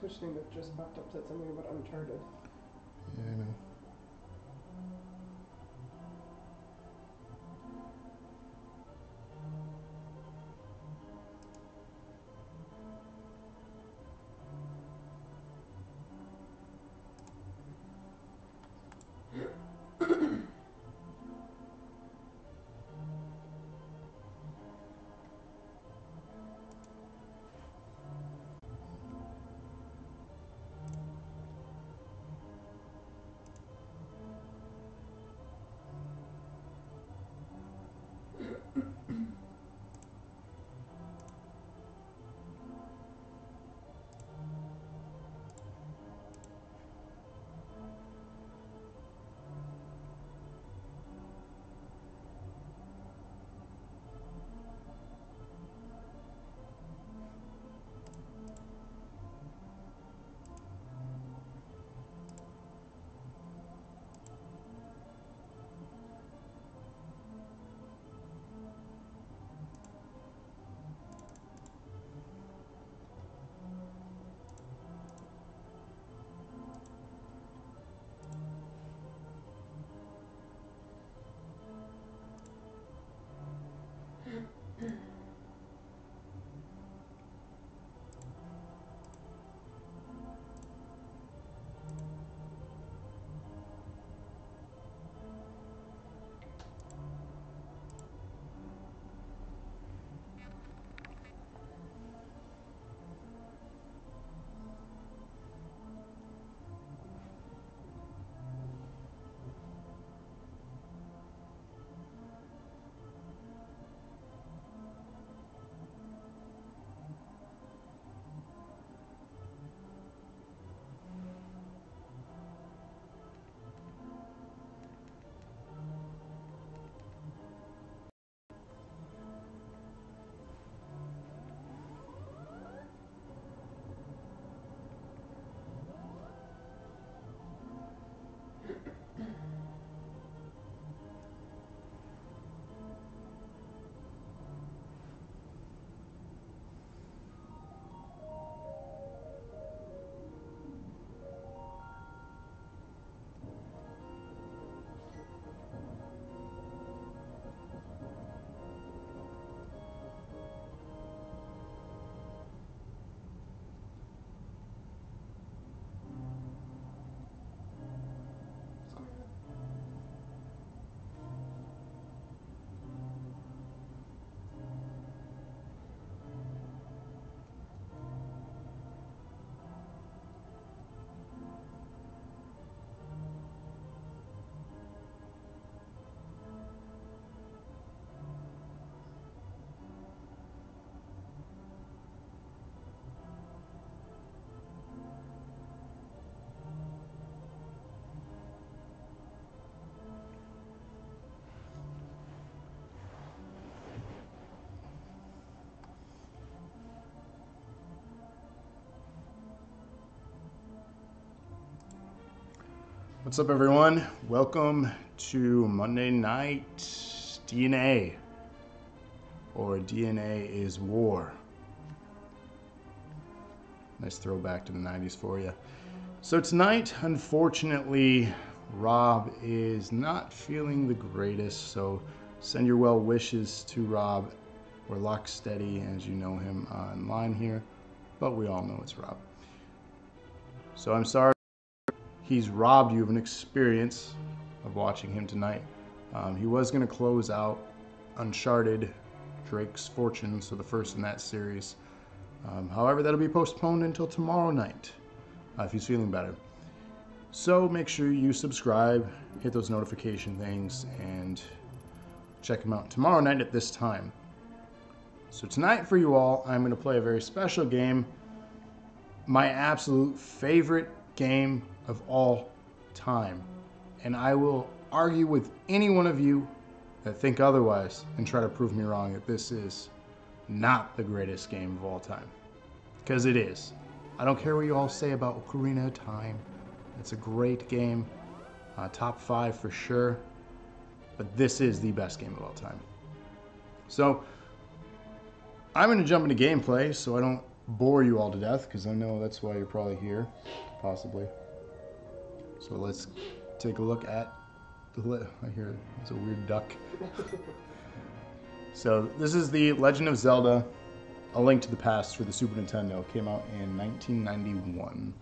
Twitch thing that just popped up said something about Uncharted. What's up, everyone? Welcome to Monday Night DNA, or DNA is War. Nice throwback to the 90s for you. So, tonight, unfortunately, Rob is not feeling the greatest, so send your well wishes to Rob. We're lock steady as you know him online here, but we all know it's Rob. So, I'm sorry he's robbed you of an experience of watching him tonight. Um, he was going to close out Uncharted Drake's Fortune, so the first in that series. Um, however, that'll be postponed until tomorrow night uh, if he's feeling better. So make sure you subscribe, hit those notification things, and check him out tomorrow night at this time. So tonight for you all, I'm going to play a very special game. My absolute favorite game of all time. And I will argue with any one of you that think otherwise and try to prove me wrong that this is not the greatest game of all time. Because it is. I don't care what you all say about Ocarina of Time. It's a great game. Uh, top five for sure. But this is the best game of all time. So, I'm going to jump into gameplay so I don't bore you all to death because I know that's why you're probably here, possibly. So let's take a look at the. Li- I hear it's a weird duck. so this is the Legend of Zelda: A Link to the Past for the Super Nintendo. Came out in 1991.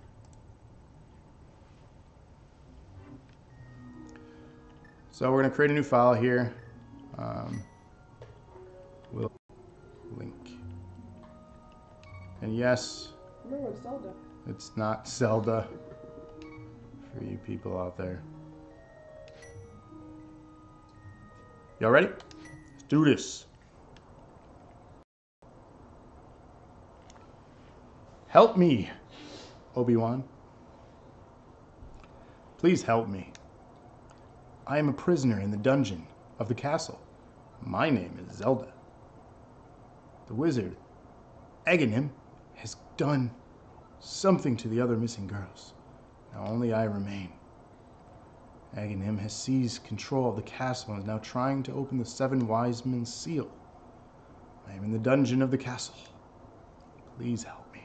So we're gonna create a new file here. Um, we'll link. And yes, Remember it's Zelda. it's not Zelda for you people out there. Y'all ready? Let's do this. Help me, Obi-Wan. Please help me. I am a prisoner in the dungeon of the castle. My name is Zelda. The wizard, Agahnim, has done something to the other missing girls. Now only I remain. Agahnim has seized control of the castle and is now trying to open the seven wise men's seal. I am in the dungeon of the castle. Please help me.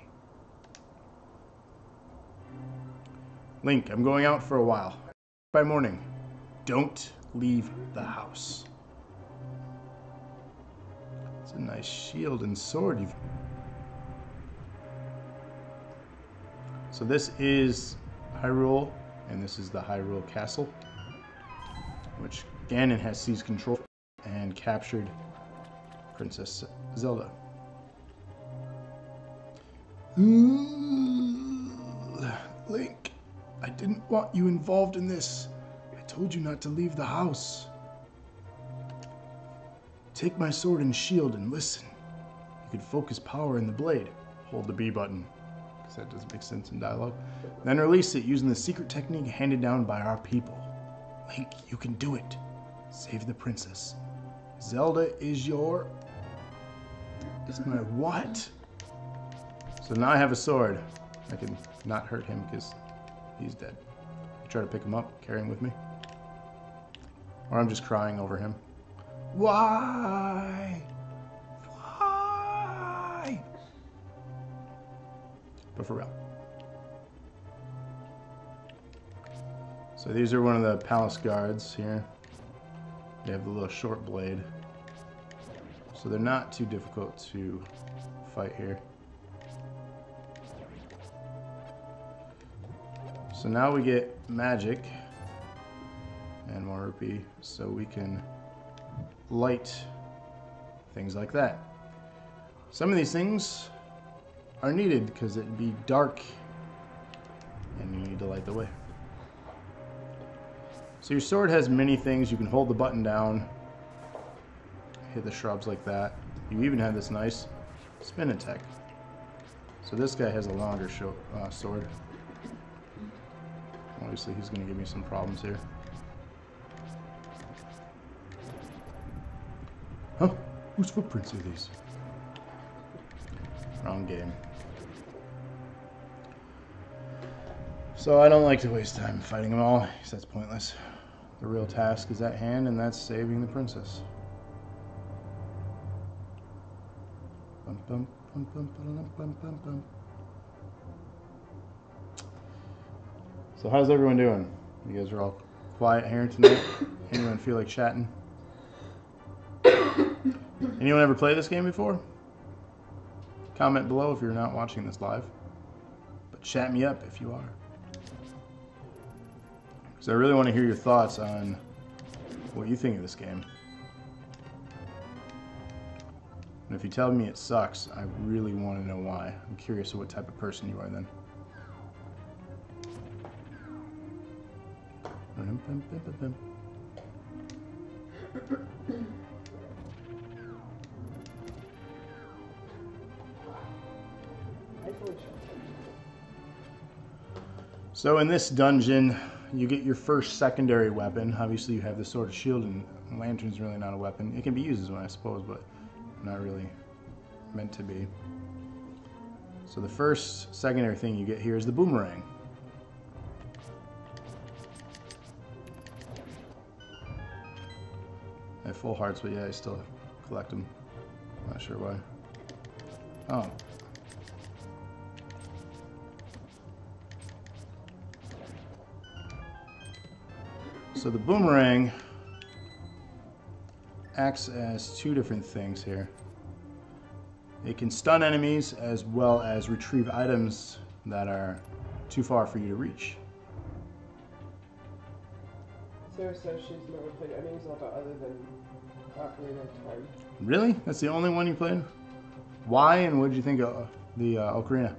Link, I'm going out for a while. By morning, don't leave the house. It's a nice shield and sword you've So this is Hyrule, and this is the Hyrule Castle, which Ganon has seized control and captured Princess Zelda. Link, I didn't want you involved in this. I told you not to leave the house. Take my sword and shield and listen. You can focus power in the blade. Hold the B button because that doesn't make sense in dialogue. Then release it using the secret technique handed down by our people. Link, you can do it. Save the princess. Zelda is your. Is my what? So now I have a sword. I can not hurt him because he's dead. I Try to pick him up, carry him with me. Or I'm just crying over him. Why? Why? But for real. So these are one of the palace guards here. They have the little short blade. So they're not too difficult to fight here. So now we get magic and more rupee so we can light things like that. Some of these things are needed because it'd be dark and you need to light the way. So your sword has many things. You can hold the button down, hit the shrubs like that. You even have this nice spin attack. So this guy has a longer uh, sword. Obviously he's going to give me some problems here. Huh? Whose footprints are these? Wrong game. So I don't like to waste time fighting them all, because that's pointless. The real task is at hand, and that's saving the princess. So how's everyone doing? You guys are all quiet here tonight. Anyone feel like chatting? Anyone ever play this game before? Comment below if you're not watching this live. But chat me up if you are. Because I really want to hear your thoughts on what you think of this game. And if you tell me it sucks, I really want to know why. I'm curious what type of person you are then. So in this dungeon, you get your first secondary weapon. Obviously, you have the sword of shield, and lantern's really not a weapon. It can be used as one, I suppose, but not really meant to be. So the first secondary thing you get here is the boomerang. I have full hearts, but yeah, I still collect them. Not sure why. Oh. So the boomerang acts as two different things here. It can stun enemies as well as retrieve items that are too far for you to reach. Sarah says she's never played any Zelda other than Ocarina of Time. Really? That's the only one you played? Why and what did you think of the uh, Ocarina?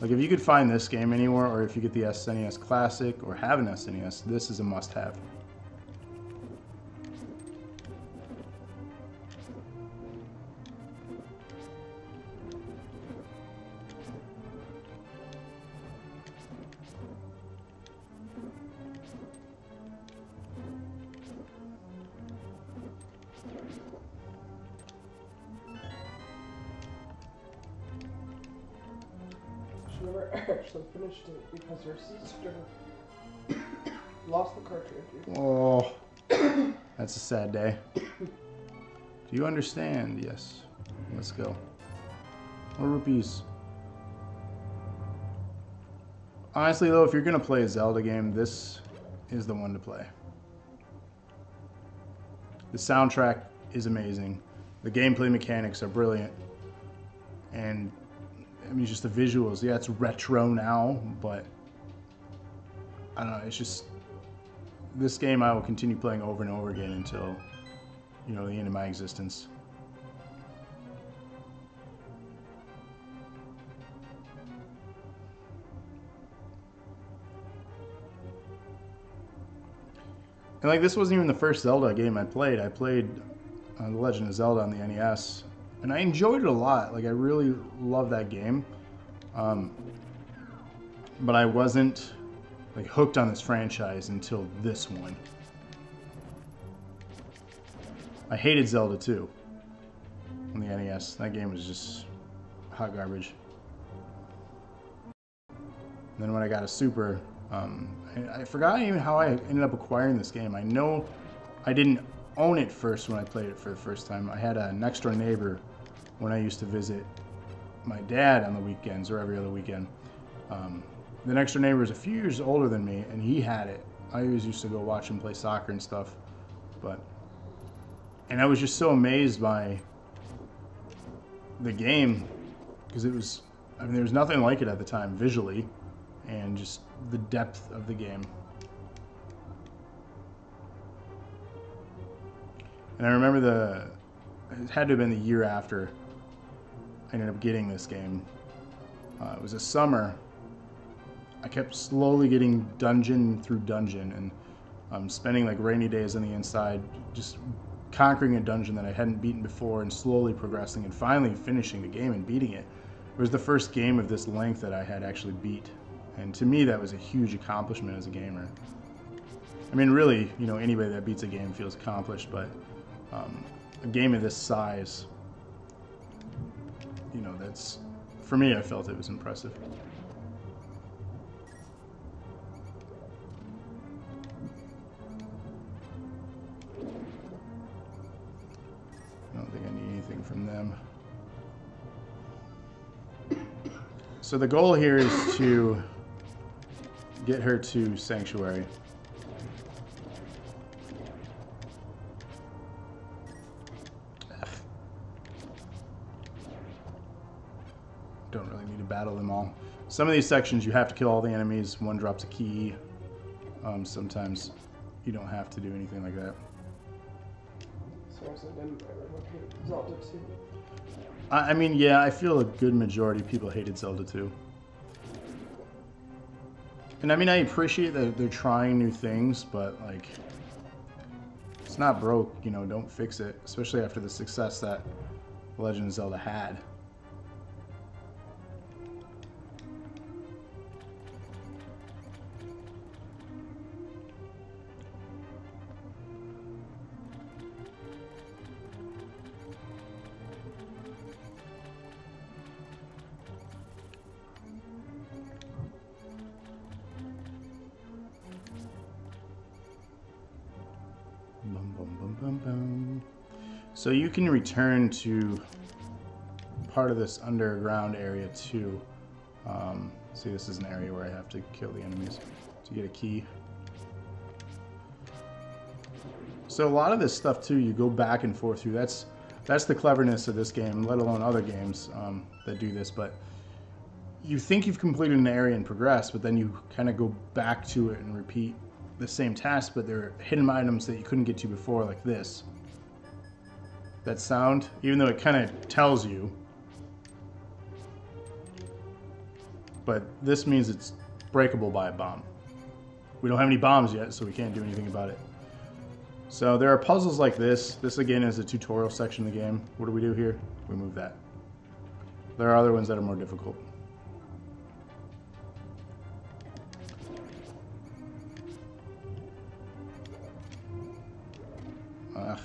Like if you could find this game anywhere or if you get the SNES Classic or have an SNES, this is a must-have. She never actually finished it because her sister lost the cartridge. Oh, that's a sad day. Do you understand? Yes. Let's go. More rupees. Honestly, though, if you're going to play a Zelda game, this is the one to play. The soundtrack is amazing. The gameplay mechanics are brilliant. And, I mean, just the visuals. Yeah, it's retro now, but I don't know. It's just this game I will continue playing over and over again until, you know, the end of my existence. And like this wasn't even the first Zelda game I played. I played uh, The Legend of Zelda on the NES, and I enjoyed it a lot. Like I really love that game, um, but I wasn't like hooked on this franchise until this one. I hated Zelda 2 on the NES. That game was just hot garbage. And then when I got a Super, um, I, I forgot even how I ended up acquiring this game. I know I didn't own it first when I played it for the first time. I had a next door neighbor when I used to visit my dad on the weekends or every other weekend. Um, the next door neighbor is a few years older than me, and he had it. I always used to go watch him play soccer and stuff, but and I was just so amazed by the game because it was. I mean, there was nothing like it at the time visually, and just the depth of the game. And I remember the. It had to have been the year after I ended up getting this game. Uh, it was a summer I kept slowly getting dungeon through dungeon and um, spending like rainy days on the inside, just conquering a dungeon that I hadn't beaten before and slowly progressing and finally finishing the game and beating it. It was the first game of this length that I had actually beat. And to me, that was a huge accomplishment as a gamer. I mean, really, you know, anybody that beats a game feels accomplished, but um, a game of this size, you know, that's, for me, I felt it was impressive. I don't think I need anything from them. So the goal here is to get her to Sanctuary. Some of these sections you have to kill all the enemies. One drops a key. Um, sometimes you don't have to do anything like that. Sarah said didn't ever Zelda 2. I I mean, yeah, I feel a good majority of people hated Zelda 2. And I mean, I appreciate that they're trying new things, but like, it's not broke, you know, don't fix it, especially after the success that Legend of Zelda had. So you can return to part of this underground area too. Um, See, this is an area where I have to kill the enemies to get a key. So a lot of this stuff too, you go back and forth through. That's that's the cleverness of this game, let alone other games um, that do this. But you think you've completed an area and progressed, but then you kind of go back to it and repeat the same task, but there are hidden items that you couldn't get to before, like this. That sound, even though it kind of tells you, but this means it's breakable by a bomb. We don't have any bombs yet, so we can't do anything about it. So there are puzzles like this. This again is the tutorial section of the game. What do we do here? We move that. There are other ones that are more difficult. Ugh.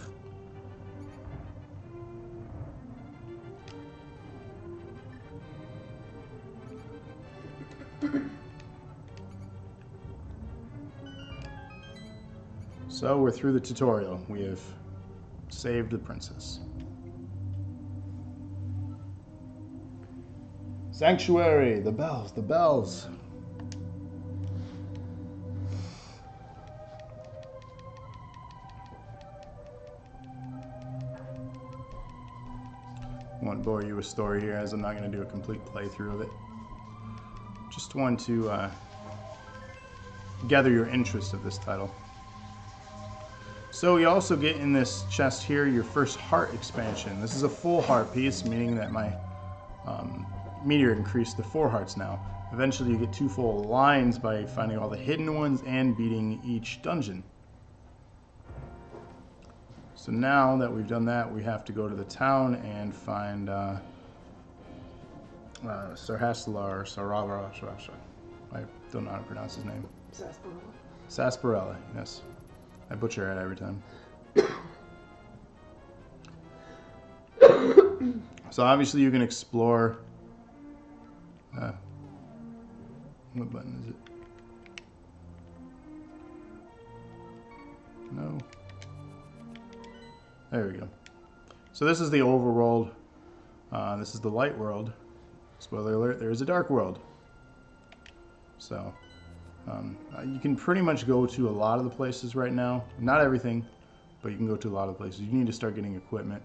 So we're through the tutorial. We have saved the princess. Sanctuary, the bells, the bells. Won't bore you with story here as I'm not going to do a complete playthrough of it. Just want to uh, gather your interest of this title. So you also get in this chest here your first heart expansion. This is a full heart piece, meaning that my um, meteor increased to four hearts now. Eventually you get two full lines by finding all the hidden ones and beating each dungeon. So now that we've done that, we have to go to the town and find uh, uh, Sarhasalar or Saravara. I don't know how to pronounce his name. Sarsaparilla. Sarsaparilla, yes. I butcher it every time. so obviously you can explore. Uh, what button is it? No. There we go. So this is the overworld. Uh, this is the light world. Spoiler alert: there is a dark world. So um, uh, you can pretty much go to a lot of the places right now. Not everything, but you can go to a lot of places. You need to start getting equipment.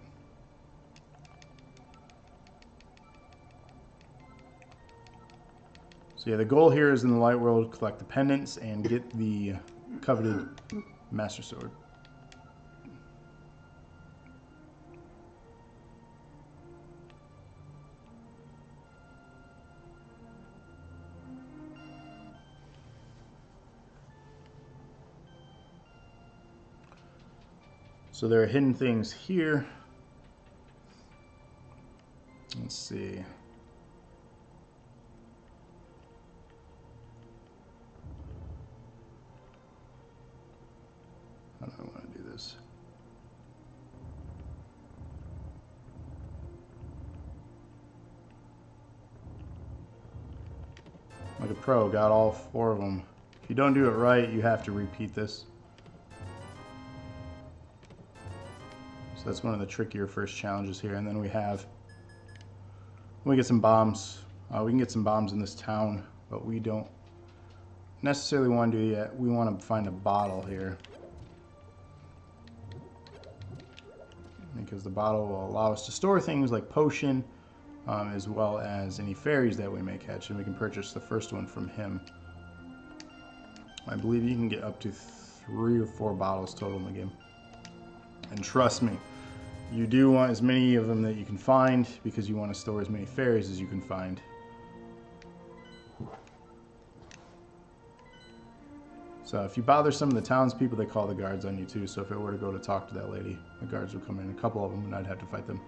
So yeah, the goal here is in the light world, collect the pendants and get the coveted master sword. So there are hidden things here. Let's see. How do I want to do this? Like a pro, got all four of them. If you don't do it right, you have to repeat this. That's one of the trickier first challenges here. And then we have, we get some bombs. Uh, we can get some bombs in this town, but we don't necessarily want to do yet. We want to find a bottle here. Because the bottle will allow us to store things like potion, um, as well as any fairies that we may catch. And we can purchase the first one from him. I believe you can get up to three or four bottles total in the game. And trust me, you do want as many of them that you can find because you want to store as many fairies as you can find. So if you bother some of the townspeople, they call the guards on you too. So if I were to go to talk to that lady, the guards would come in, a couple of them, and I'd have to fight them.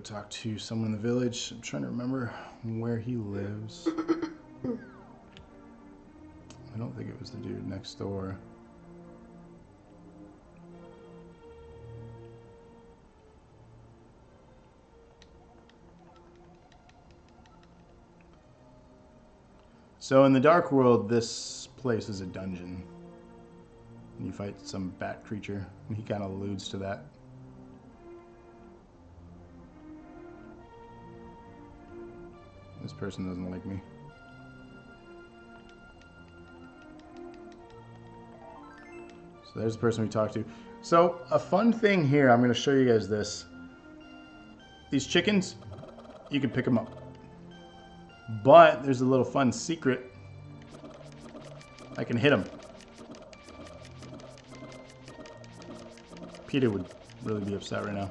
talk to someone in the village. I'm trying to remember where he lives. I don't think it was the dude next door. So in the Dark World, this place is a dungeon. And you fight some bat creature, and he kind of alludes to that. This person doesn't like me. So there's the person we talked to. So a fun thing here, I'm going to show you guys this. These chickens, you can pick them up. But there's a little fun secret. I can hit them. Peter would really be upset right now.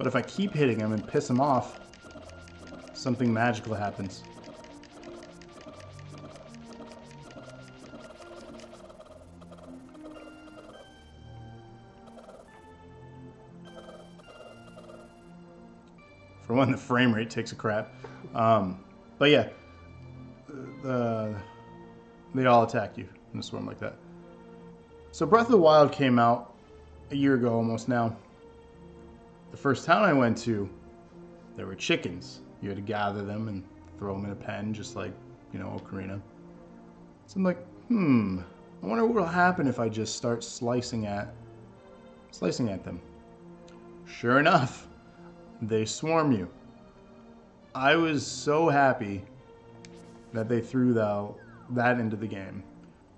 But if I keep hitting him and piss him off, something magical happens. For one, the frame rate takes a crap. Um, but yeah, the, they all attack you in a storm like that. So Breath of the Wild came out a year ago almost now. The first town I went to, there were chickens. You had to gather them and throw them in a pen, just like, you know, Ocarina. So I'm like, hmm, I wonder what will happen if I just start slicing at, slicing at them. Sure enough, they swarm you. I was so happy that they threw that, that into the game.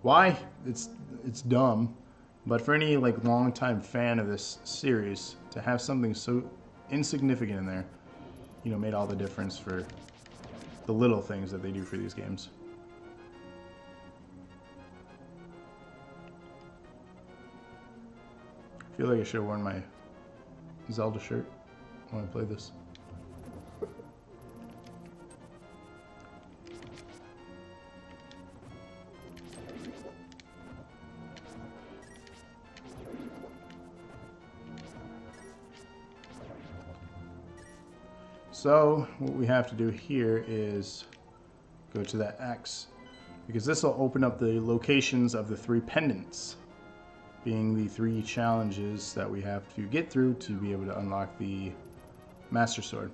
Why? It's it's dumb, but for any like longtime fan of this series to have something so insignificant in there, you know, made all the difference for the little things that they do for these games. I feel like I should have worn my Zelda shirt when I play this. So what we have to do here is go to that X because this will open up the locations of the three pendants being the three challenges that we have to get through to be able to unlock the Master Sword.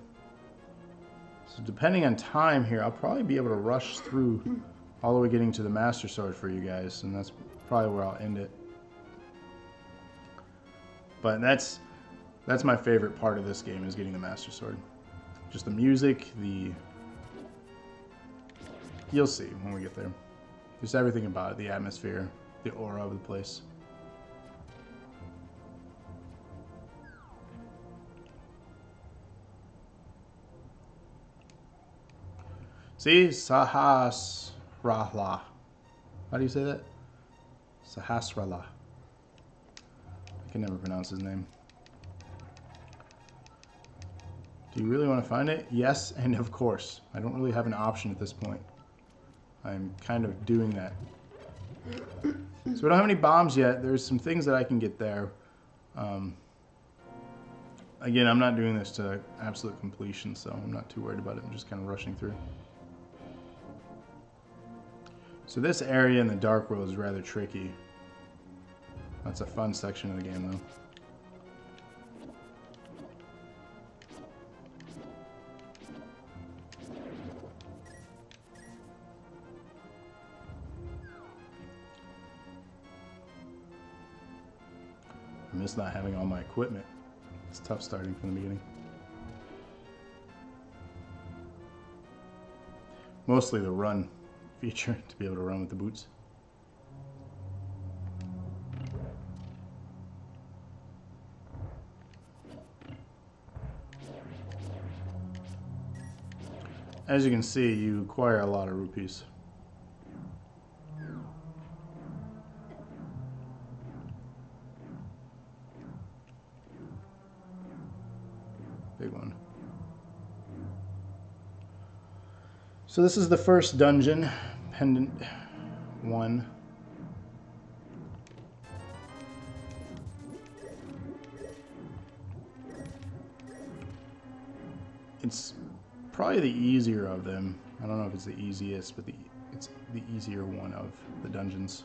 So depending on time here, I'll probably be able to rush through all the way getting to the Master Sword for you guys, and that's probably where I'll end it. But that's that's my favorite part of this game is getting the Master Sword. Just the music, the... You'll see when we get there. Just everything about it, the atmosphere, the aura of the place. See? Sahas Rahla. How do you say that? Sahasrahla. I can never pronounce his name. Do you really want to find it? Yes, and of course. I don't really have an option at this point. I'm kind of doing that. So we don't have any bombs yet. There's some things that I can get there. Um, again, I'm not doing this to absolute completion, so I'm not too worried about it. I'm just kind of rushing through. So this area in the Dark World is rather tricky. That's a fun section of the game, though. Miss not having all my equipment. It's tough starting from the beginning. Mostly the run feature to be able to run with the boots. As you can see, you acquire a lot of rupees. So this is the first dungeon, pendant one. It's probably the easier of them. I don't know if it's the easiest, but the it's the easier one of the dungeons.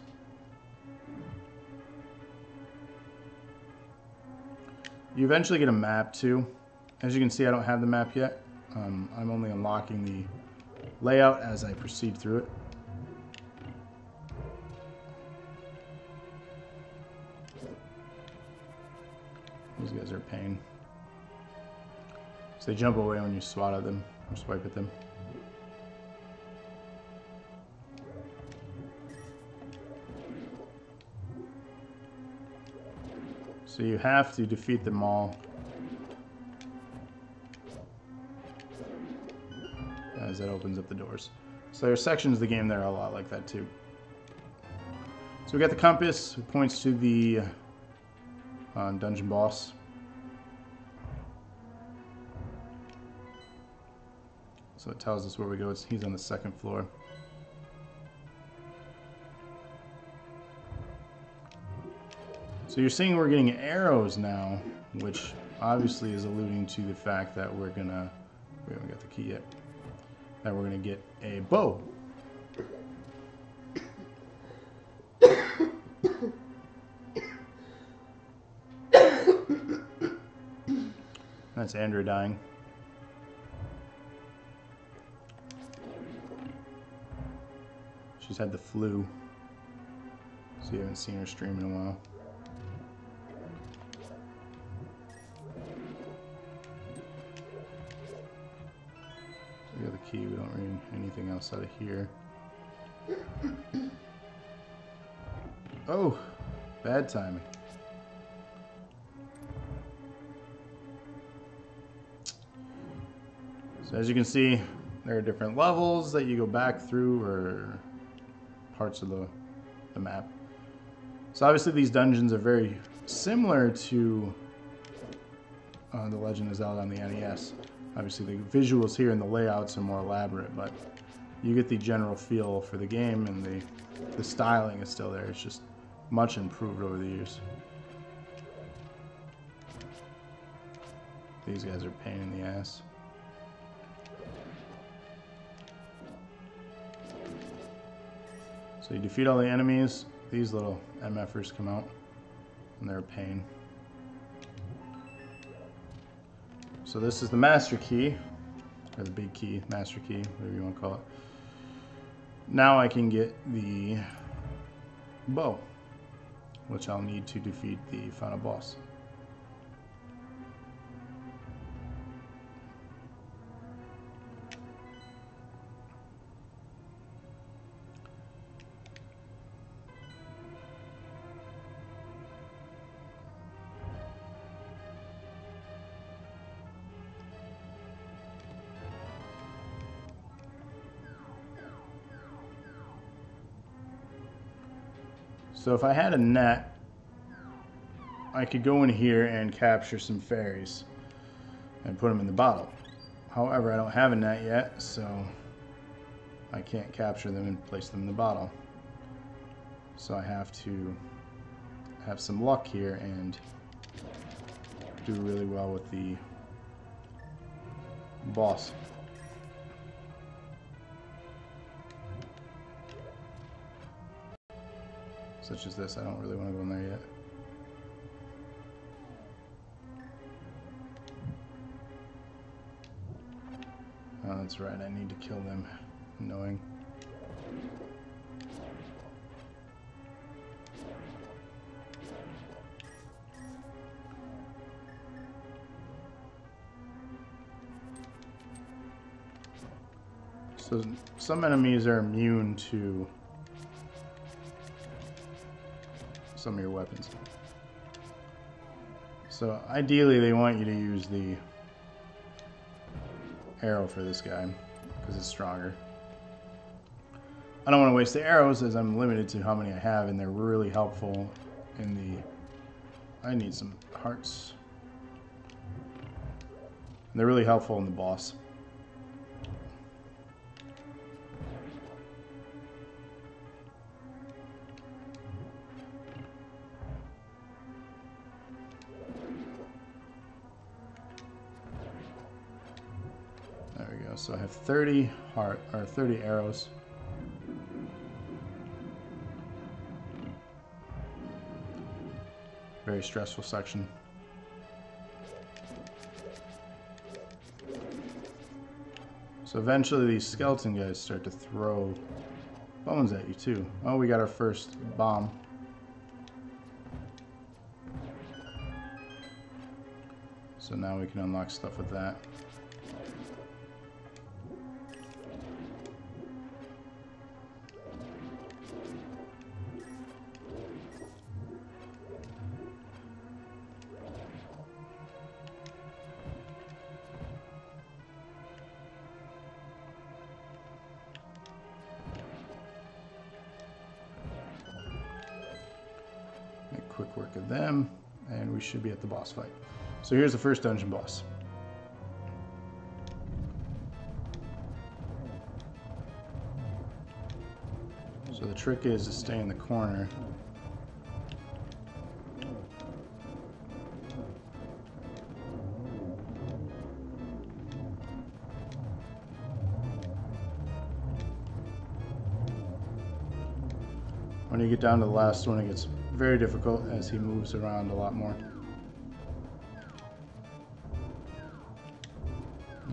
You eventually get a map too. As you can see, I don't have the map yet. Um, I'm only unlocking the layout as I proceed through it. These guys are a pain. So they jump away when you swat at them or swipe at them. So you have to defeat them all. As that opens up the doors. So there are sections of the game that are a lot like that too. So we got the compass, it points to the uh, dungeon boss. So it tells us where we go. It's, he's on the second floor. So you're seeing we're getting arrows now, which obviously is alluding to the fact that we're gonna, we haven't got the key yet, that we're gonna get a bow. That's Andrew dying. She's had the flu, so you haven't seen her stream in a while. Out of here. Oh, bad timing. So as you can see, there are different levels that you go back through or parts of the, the map. So obviously these dungeons are very similar to uh, The Legend of Zelda on the NES. Obviously the visuals here and the layouts are more elaborate, but you get the general feel for the game and the, the styling is still there. It's just much improved over the years. These guys are pain in the ass. So you defeat all the enemies, these little MFers come out, and they're a pain. So this is the master key, or the big key, master key, whatever you want to call it. Now I can get the bow, which I'll need to defeat the final boss. So if I had a net, I could go in here and capture some fairies and put them in the bottle. However, I don't have a net yet, so I can't capture them and place them in the bottle. So I have to have some luck here and do really well with the boss. Such as this. I don't really want to go in there yet. Oh, that's right. I need to kill them. Knowing. So some enemies are immune to some of your weapons. So ideally they want you to use the arrow for this guy because it's stronger. I don't want to waste the arrows as I'm limited to how many I have and they're really helpful in the... I need some hearts. And They're really helpful in the boss. So I have 30 heart or 30 arrows. Very stressful section. So eventually these skeleton guys start to throw bones at you too. Oh, we got our first bomb. So now we can unlock stuff with that. Should be at the boss fight. So here's the first dungeon boss. So the trick is to stay in the corner. When you get down to the last one, it gets very difficult as he moves around a lot more.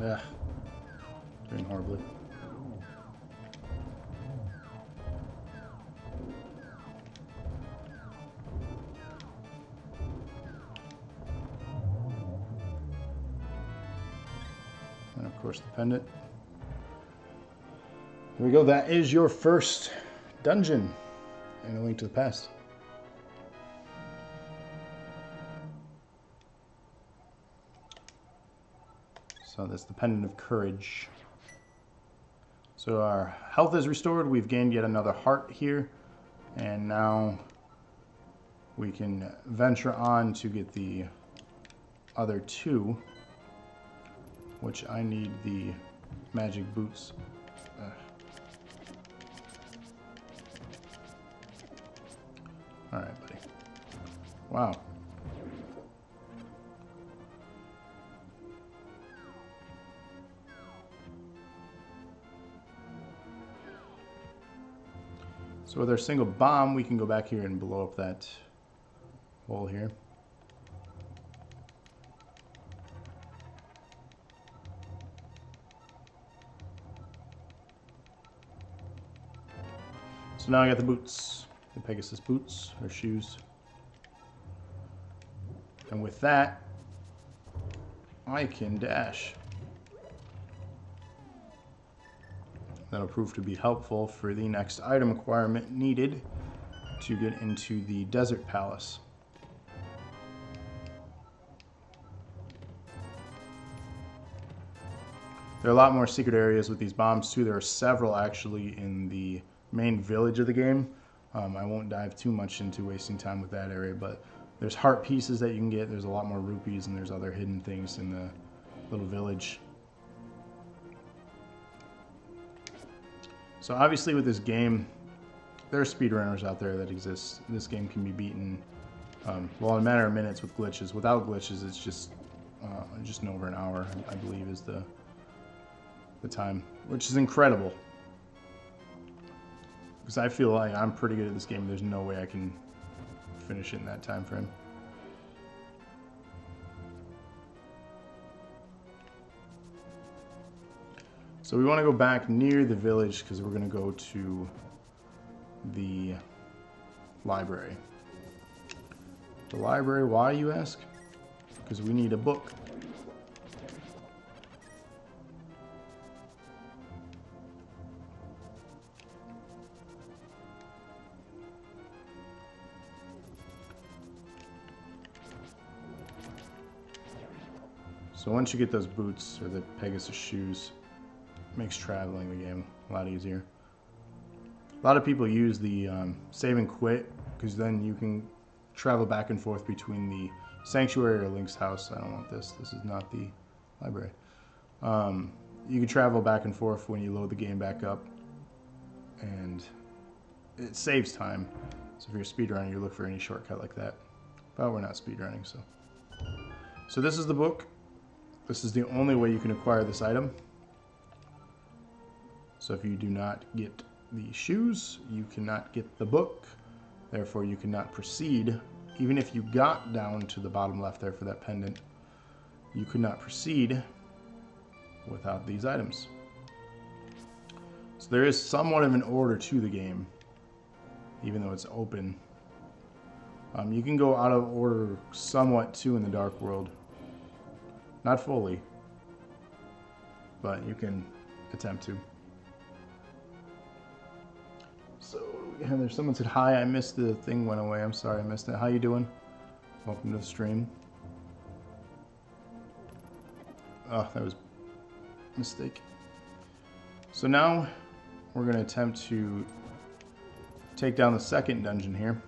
Yeah, doing horribly. And of course the pendant. Here we go. That is your first dungeon and a link to the past. So that's the Pendant of Courage. So our health is restored. We've gained yet another heart here. And now we can venture on to get the other two, which I need the magic boots. Ugh. All right, buddy. Wow. So with our single bomb, we can go back here and blow up that hole here. So now I got the boots, the Pegasus boots, or shoes. And with that, I can dash. That'll prove to be helpful for the next item requirement needed to get into the Desert Palace. There are a lot more secret areas with these bombs too. There are several actually in the main village of the game. Um, I won't dive too much into wasting time with that area, but there's heart pieces that you can get. There's a lot more rupees and there's other hidden things in the little village. So obviously with this game, there are speedrunners out there that exist. This game can be beaten, um, well, in a matter of minutes with glitches. Without glitches, it's just uh, just over an hour, I believe, is the the time, which is incredible. Because I feel like I'm pretty good at this game. There's no way I can finish it in that time frame. So we want to go back near the village because we're going to go to the library. The library, why you ask? Because we need a book. So once you get those boots or the Pegasus shoes, makes traveling the game a lot easier. A lot of people use the um, save and quit because then you can travel back and forth between the sanctuary or Link's house. I don't want this. This is not the library. Um, you can travel back and forth when you load the game back up, and it saves time. So if you're a speedrunner, you look for any shortcut like that. But we're not speedrunning, so. So this is the book. This is the only way you can acquire this item. So if you do not get the shoes, you cannot get the book. Therefore, you cannot proceed. Even if you got down to the bottom left there for that pendant, you could not proceed without these items. So there is somewhat of an order to the game, even though it's open. Um, you can go out of order somewhat too in the Dark World. Not fully, but you can attempt to. So, yeah, there's someone said hi. I missed the thing went away. I'm sorry I missed it. How you doing? Welcome to the stream. Oh, that was a mistake. So now we're going to attempt to take down the second dungeon here.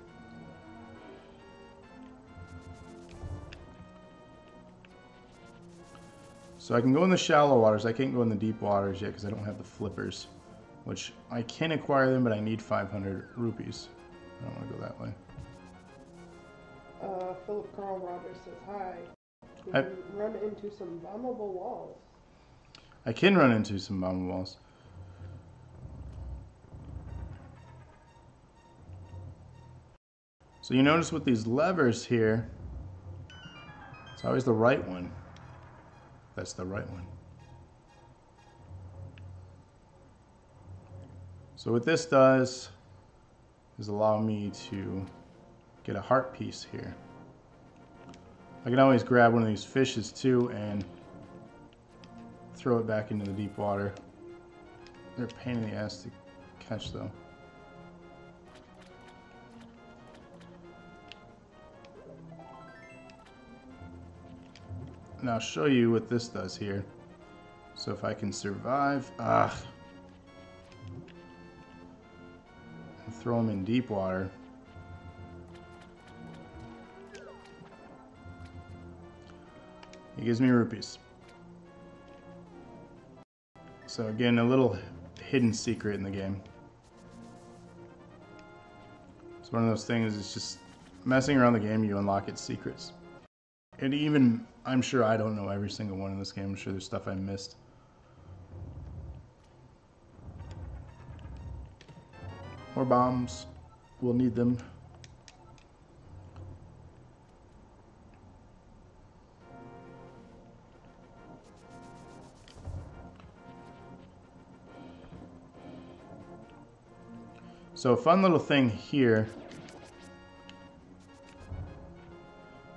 So I can go in the shallow waters. I can't go in the deep waters yet because I don't have the flippers. Which I can acquire them, but I need 500 rupees. I don't want to go that way. Uh, Philip Carl Rogers says hi. I- can run into some bombable walls. I can run into some bombable walls. So you notice with these levers here, it's always the right one. That's the right one. So what this does is allow me to get a heart piece here. I can always grab one of these fishes too and throw it back into the deep water. They're a pain in the ass to catch though. And I'll show you what this does here. So if I can survive, ah, throw them in deep water. He gives me rupees. So again, a little hidden secret in the game. It's one of those things, it's just messing around the game, you unlock its secrets. And even, I'm sure I don't know every single one in this game. I'm sure there's stuff I missed. More bombs. We'll need them. So fun little thing here.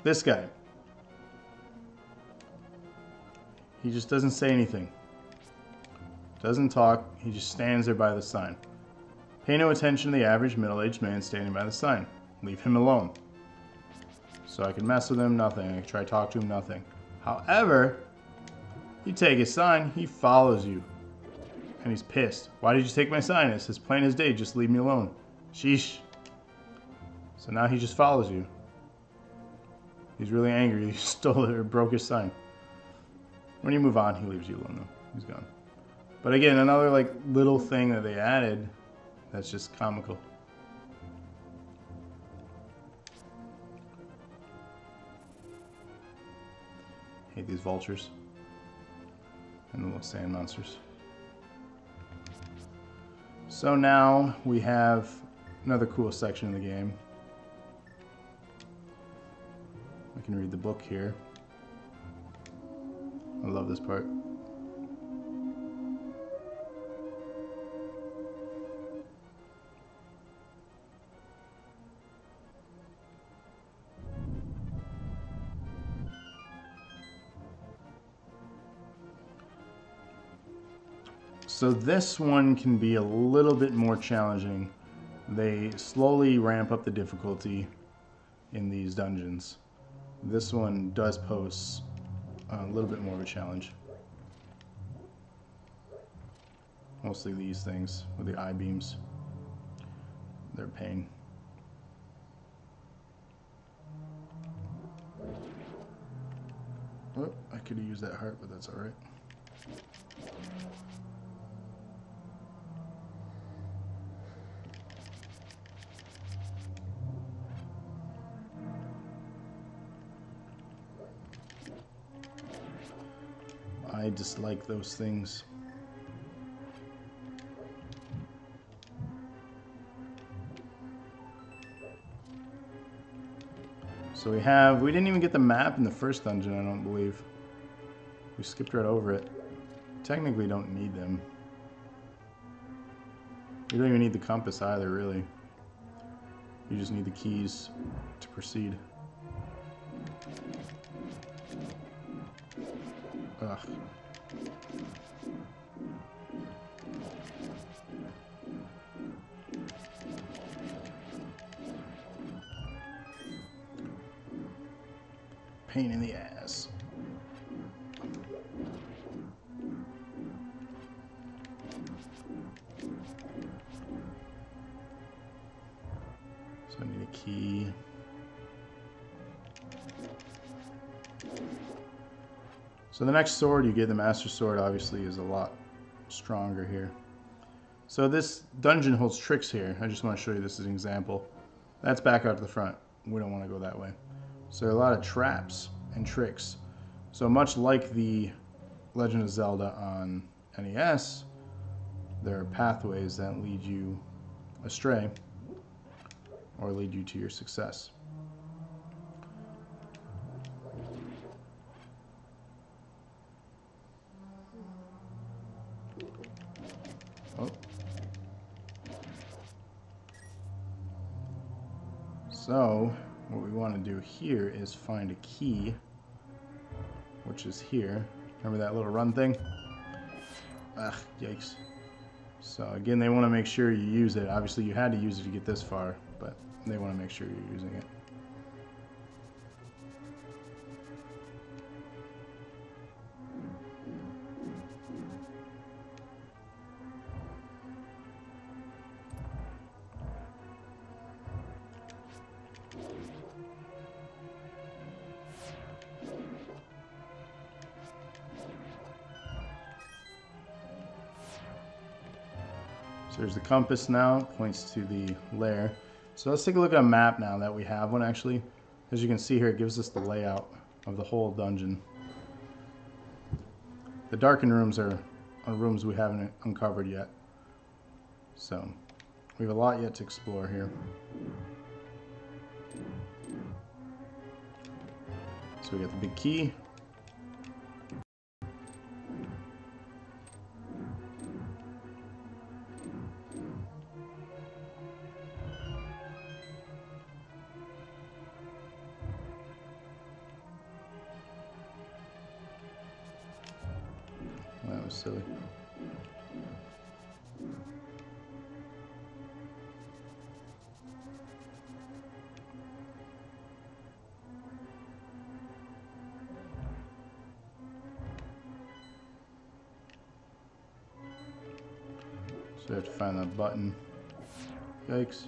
This guy. He just doesn't say anything. Doesn't talk. He just stands there by the sign. Pay no attention to the average middle-aged man standing by the sign. Leave him alone. So I can mess with him, nothing. I can try to talk to him, nothing. However, you take his sign, he follows you. And he's pissed. Why did you take my sign? It says plain as day, just leave me alone. Sheesh. So now he just follows you. He's really angry. You stole it or broke his sign. When you move on, he leaves you alone though. He's gone. But again, another like little thing that they added that's just comical. Hate these vultures. And the little sand monsters. So now we have another cool section of the game. I can read the book here. I love this part. So this one can be a little bit more challenging. They slowly ramp up the difficulty in these dungeons. This one does pose a little bit more of a challenge. Mostly these things with the I-beams. They're pain. Oh, I could have used that heart, but that's alright. Dislike those things. So we have, we didn't even get the map in the first dungeon, I don't believe. We skipped right over it. Technically don't need them. You don't even need the compass either, really. You just need the keys to proceed. Ugh. The next sword you get, the Master Sword, obviously is a lot stronger here. So this dungeon holds tricks here. I just want to show you this as an example. That's back out to the front. We don't want to go that way. So a lot of traps and tricks. So much like the Legend of Zelda on NES, there are pathways that lead you astray or lead you to your success. So, what we want to do here is find a key, which is here. Remember that little run thing? Ugh, yikes. So again, they want to make sure you use it. Obviously, you had to use it to get this far, but they want to make sure you're using it. Compass now, points to the lair. So let's take a look at a map now that we have one actually. As you can see here, it gives us the layout of the whole dungeon. The darkened rooms are, are rooms we haven't uncovered yet. So we have a lot yet to explore here. So we got the big key. Button. Yikes.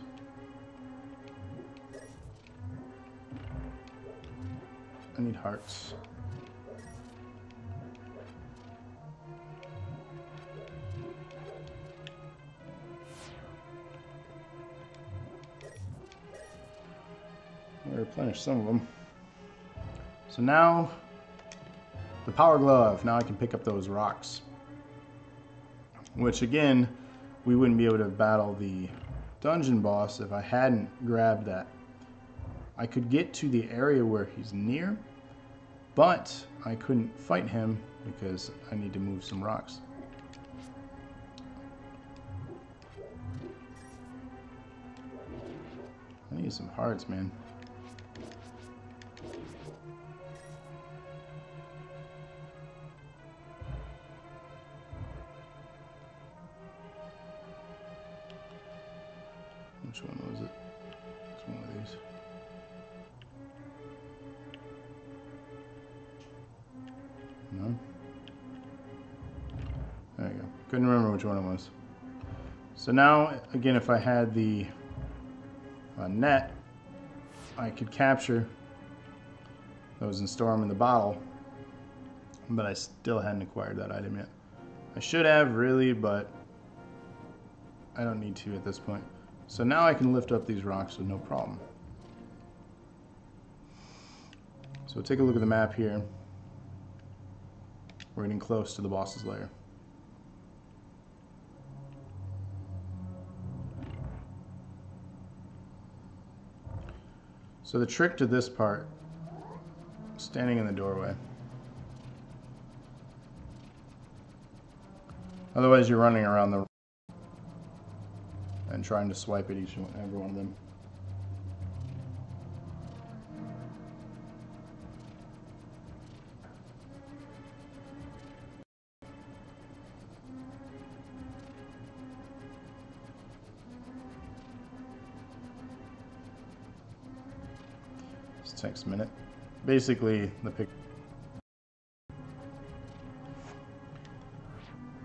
I need hearts. I replenished some of them. So now, the power glove. Now I can pick up those rocks. Which again, we wouldn't be able to battle the dungeon boss if I hadn't grabbed that. I could get to the area where he's near, but I couldn't fight him because I need to move some rocks. I need some hearts, man. So now, again, if I had the uh, net, I could capture those and store them in the bottle, but I still hadn't acquired that item yet. I should have, really, but I don't need to at this point. So now I can lift up these rocks with no problem. So take a look at the map here. We're getting close to the boss's lair. So the trick to this part, standing in the doorway. Otherwise you're running around the and trying to swipe at each and every one of them. A minute. Basically, the pic.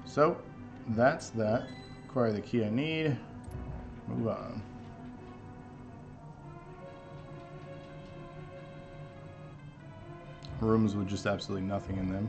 So, that's that. Acquire the key I need. Move on. Rooms with just absolutely nothing in them.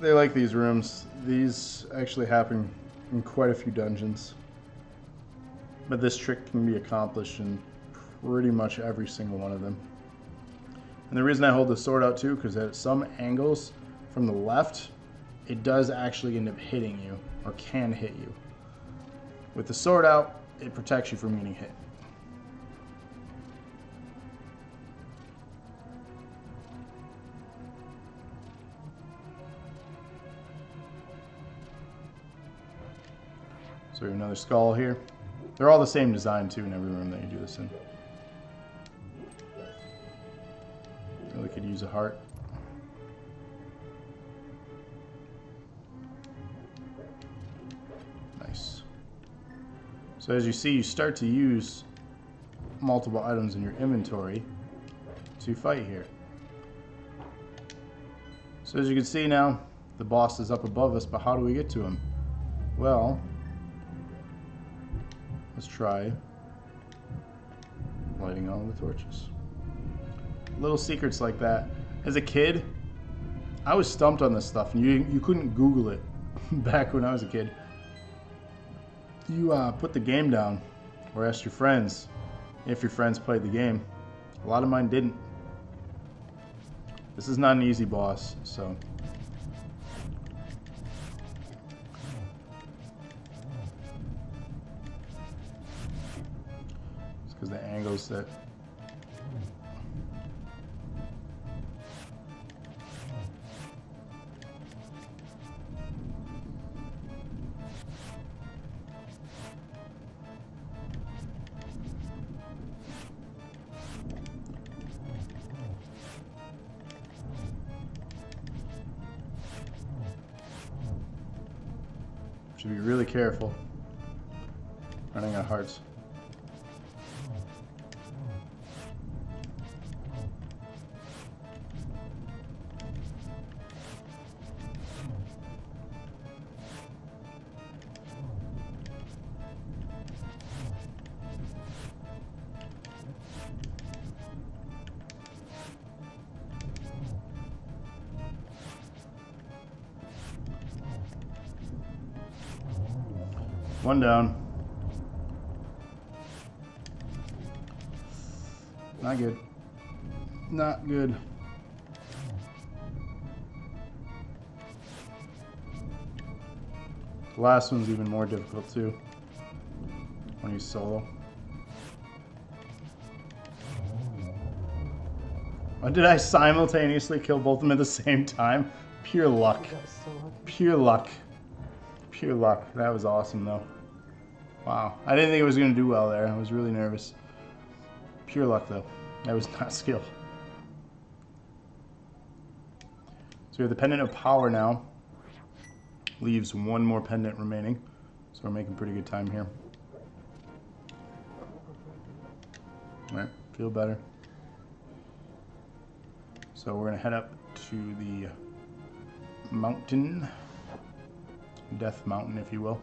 They like these rooms. These actually happen in quite a few dungeons. But this trick can be accomplished in pretty much every single one of them. And the reason I hold the sword out too, because at some angles from the left, it does actually end up hitting you, or can hit you. With the sword out, it protects you from getting hit. So we have another skull here. They're all the same design too in every room that you do this in. Really could use a heart. Nice. So as you see, you start to use multiple items in your inventory to fight here. So as you can see now, the boss is up above us, but how do we get to him? Well, let's try lighting all the torches. Little secrets like that. As a kid, I was stumped on this stuff, and you you couldn't Google it back when I was a kid. You uh, put the game down, or asked your friends if your friends played the game. A lot of mine didn't. This is not an easy boss, so. That One down. Not good. Not good. The last one's even more difficult too. When you solo. Why did I simultaneously kill both of them at the same time? Pure luck. Pure luck. Pure luck. That was awesome, though. Wow. I didn't think it was going to do well there. I was really nervous. Pure luck, though. That was not skill. So we have the Pendant of Power now. Leaves one more pendant remaining. So we're making pretty good time here. Alright, feel better. So we're going to head up to the mountain. Death Mountain, if you will.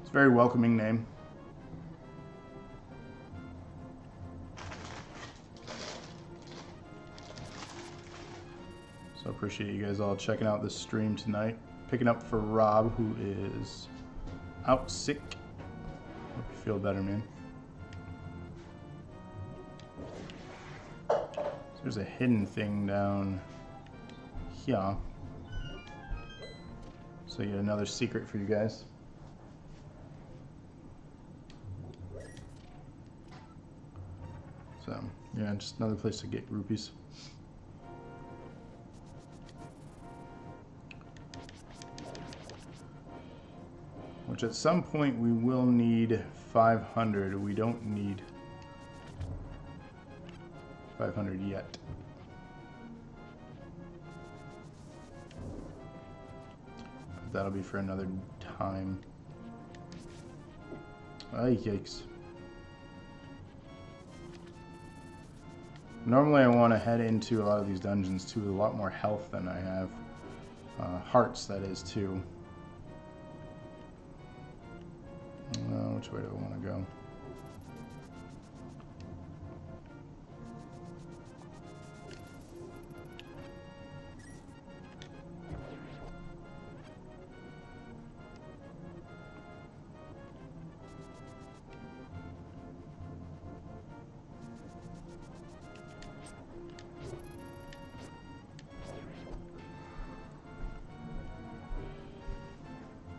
It's a very welcoming name. So appreciate you guys all checking out this stream tonight. Picking up for Rob, who is out sick. Hope you feel better, man. There's a hidden thing down here. So yet another secret for you guys. So yeah, just another place to get rupees. Which at some point we will need 500. We don't need 500 yet. That'll be for another time. Ay, yikes. Normally I want to head into a lot of these dungeons too with a lot more health than I have. Uh, hearts, that is, too. Uh, which way do I want to go?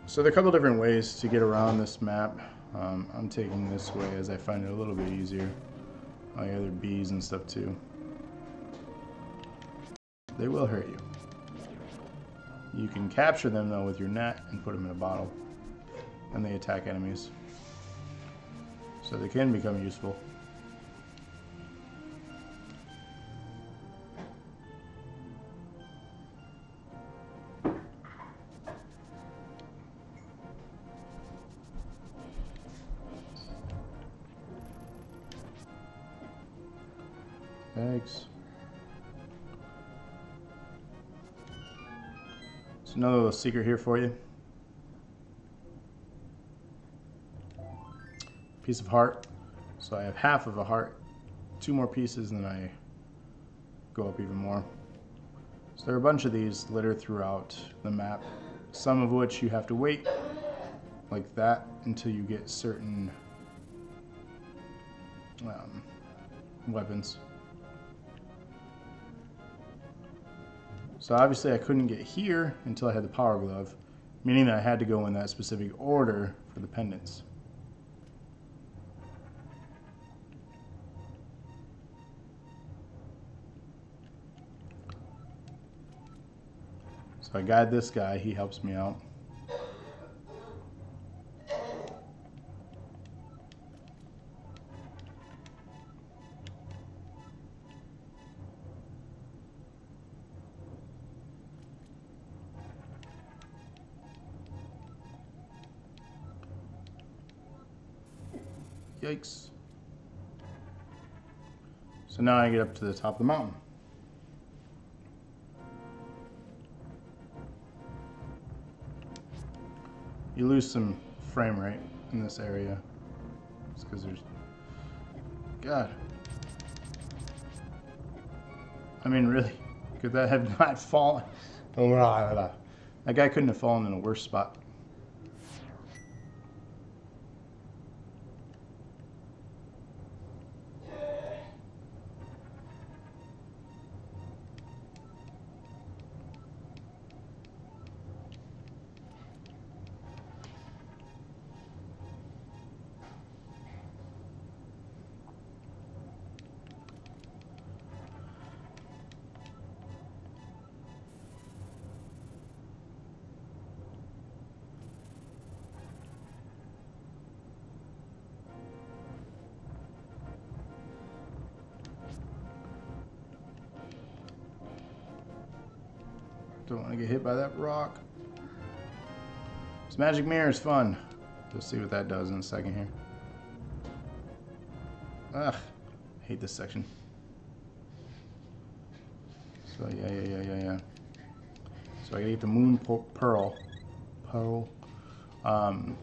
So there are a couple different ways to get around this map. Um, I'm taking this way as I find it a little bit easier. All the other bees and stuff too. They will hurt you. You can capture them though with your net and put them in a bottle. And they attack enemies. So they can become useful. Another little secret here for you. Piece of heart. So I have half of a heart. Two more pieces and then I go up even more. So there are a bunch of these littered throughout the map. Some of which you have to wait like that until you get certain um, weapons. So obviously I couldn't get here until I had the power glove, meaning that I had to go in that specific order for the pendants. So I guide this guy, he helps me out. Now I get up to the top of the mountain. You lose some frame rate in this area. It's because there's... God. I mean, really? Could that have not fallen? That guy couldn't have fallen in a worse spot. Don't want to get hit by that rock. This magic mirror is fun. We'll see what that does in a second here. Ugh, hate this section. So yeah, yeah, yeah, yeah, yeah. So I gotta get the moon pearl, pearl. Um,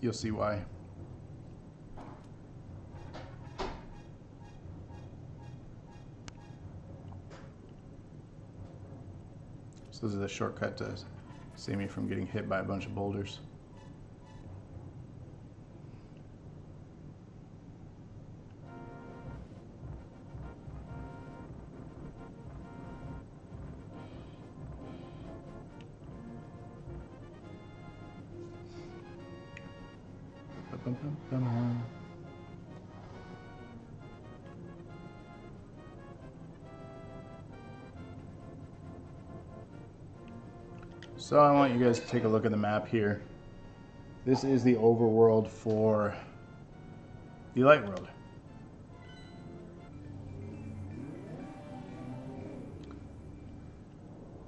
You'll see why. This is a shortcut to save me from getting hit by a bunch of boulders. So I want you guys to take a look at the map here. This is the overworld for the light world.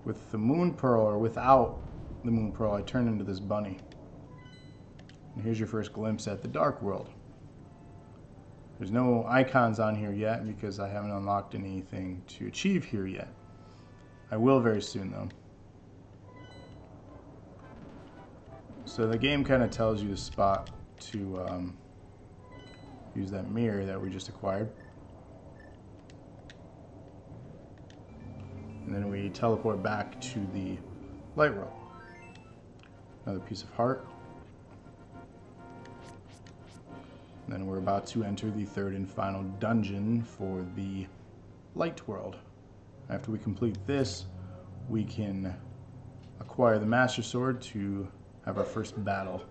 With the moon pearl or without the moon pearl, I turn into this bunny. And here's your first glimpse at the dark world. There's no icons on here yet because I haven't unlocked anything to achieve here yet. I will very soon though. So the game kind of tells you the spot to um, use that mirror that we just acquired. And then we teleport back to the light world. Another piece of heart. And then we're about to enter the third and final dungeon for the light world. After we complete this, we can acquire the Master Sword to have our first battle.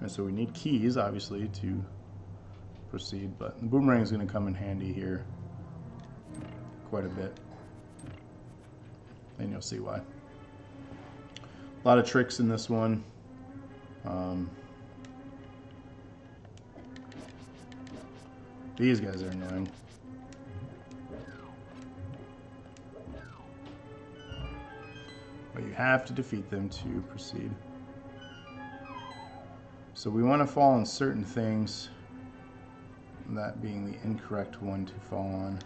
And so we need keys, obviously, to proceed, but the boomerang is going to come in handy here quite a bit. And you'll see why. A lot of tricks in this one. Um, these guys are annoying. But you have to defeat them to proceed. So we want to fall on certain things, that being the incorrect one to fall on.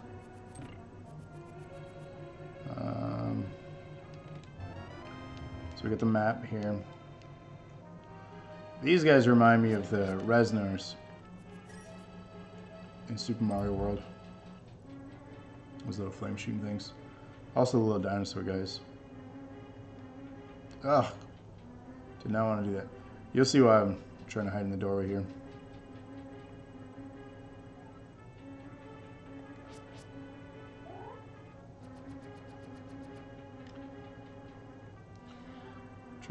So we got the map here. These guys remind me of the Reznors in Super Mario World. Those little flame shooting things. Also the little dinosaur guys. Ugh. Did not want to do that. You'll see why I'm trying to hide in the doorway here.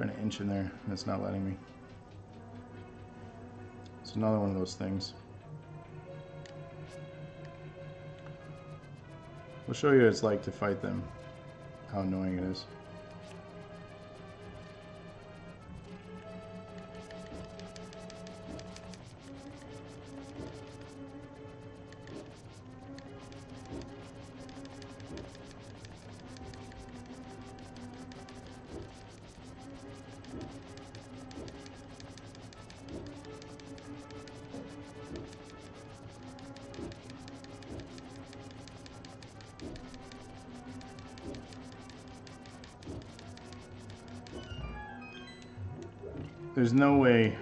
Trying to inch in there, and it's not letting me. It's another one of those things. We'll show you what it's like to fight them, how annoying it is. There's no way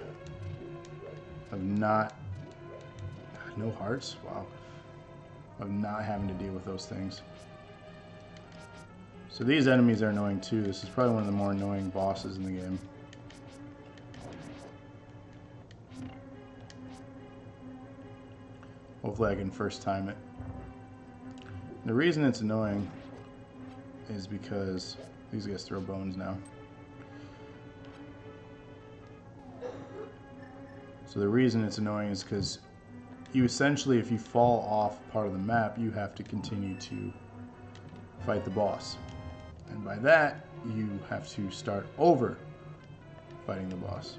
of not... No hearts? Wow. Of not having to deal with those things. So these enemies are annoying too. This is probably one of the more annoying bosses in the game. Hopefully I can first time it. The reason it's annoying is because these guys throw bones now. So the reason it's annoying is because you essentially, if you fall off part of the map, you have to continue to fight the boss. And by that, you have to start over fighting the boss.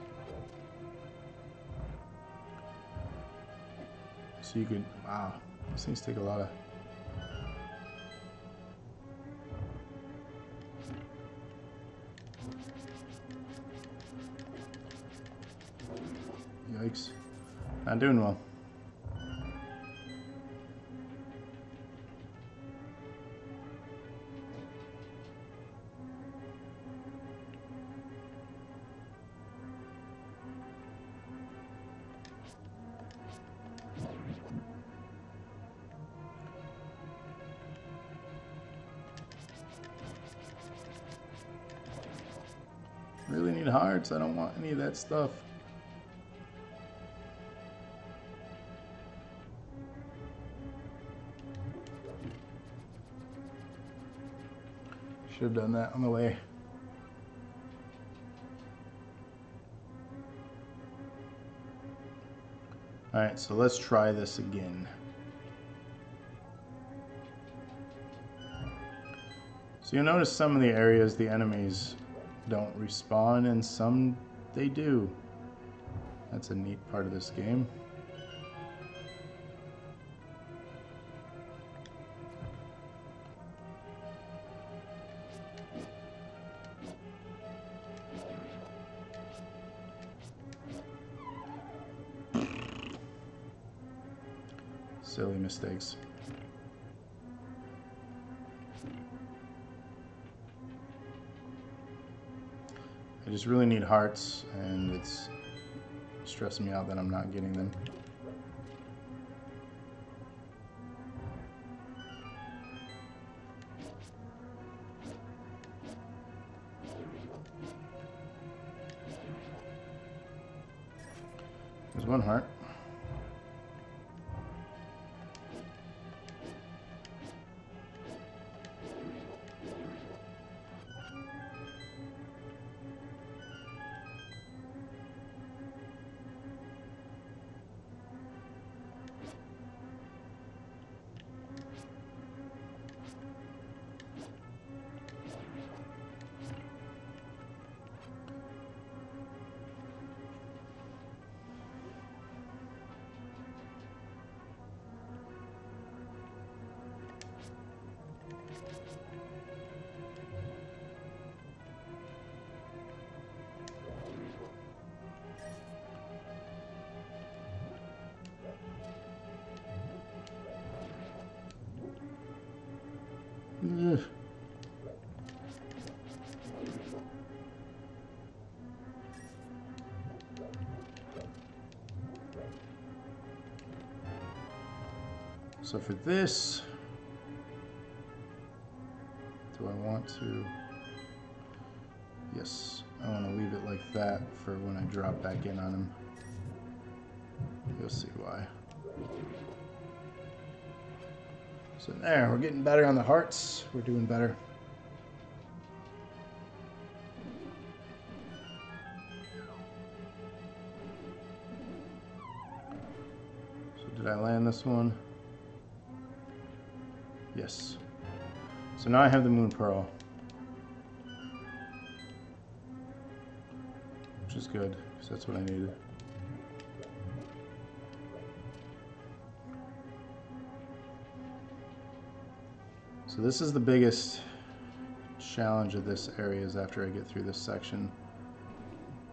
So you could, wow, these things take a lot of Yikes. Not doing well. Really need hearts. I don't want any of that stuff. Should have done that on the way. Alright, so let's try this again. So you'll notice some of the areas the enemies don't respawn and some they do. That's a neat part of this game. Hearts, and it's stressing me out that I'm not getting them. So for this, do I want to? Yes, I want to leave it like that for when I drop back in on him. You'll see why. So there, we're getting better on the hearts. We're doing better. So did I land this one? Yes. So now I have the moon pearl. Which is good, because that's what I needed. So this is the biggest challenge of this area is after I get through this section,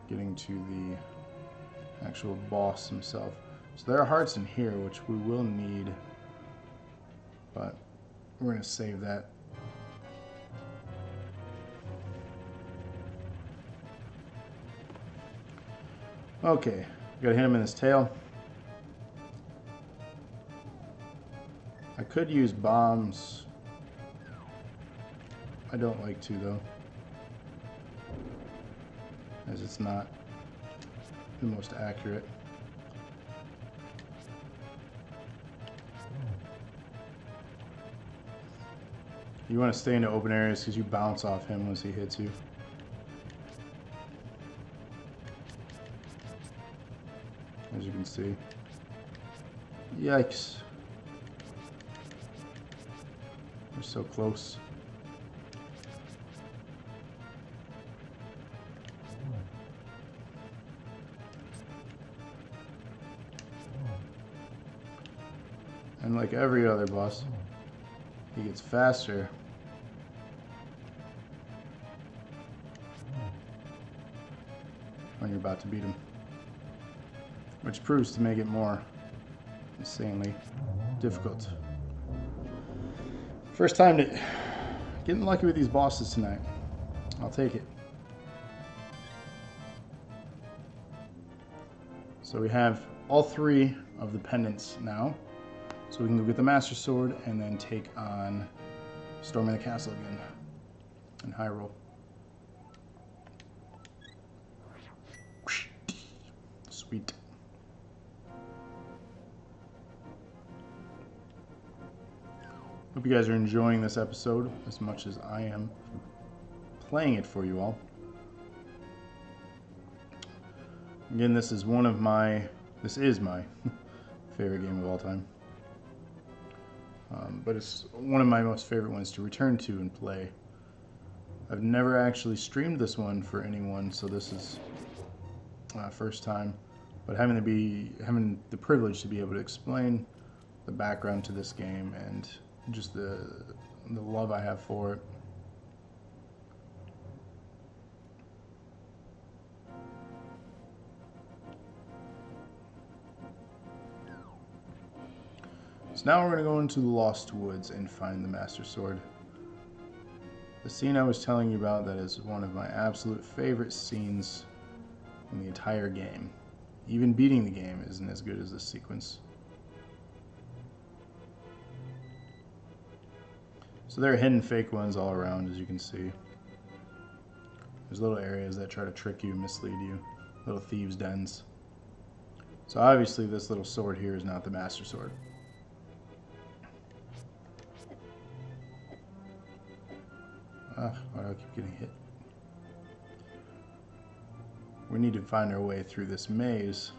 getting to the actual boss himself. So there are hearts in here, which we will need, but we're going to save that. Okay, gotta hit him in his tail. I could use bombs I don't like to though. As it's not the most accurate. You want to stay in the open areas because you bounce off him once he hits you. As you can see. Yikes. We're so close. And like every other boss, he gets faster. To beat him. which proves to make it more insanely difficult. First time to getting lucky with these bosses tonight. I'll take it. So we have all three of the pendants now. So we can go get the Master Sword and then take on Storming the Castle again in Hyrule. Sweet. Hope you guys are enjoying this episode as much as I am playing it for you all. Again, this is one of my, this is my favorite game of all time. Um, but it's one of my most favorite ones to return to and play. I've never actually streamed this one for anyone, so this is uh, first time. But having to be having the privilege to be able to explain the background to this game and just the the love I have for it. So now we're going to go into the Lost Woods and find the Master Sword. The scene I was telling you about that is one of my absolute favorite scenes in the entire game. Even beating the game isn't as good as this sequence. So there are hidden fake ones all around, as you can see. There's little areas that try to trick you, mislead you, little thieves' dens. So obviously this little sword here is not the Master Sword. Ah, why do I keep getting hit? We need to find our way through this maze.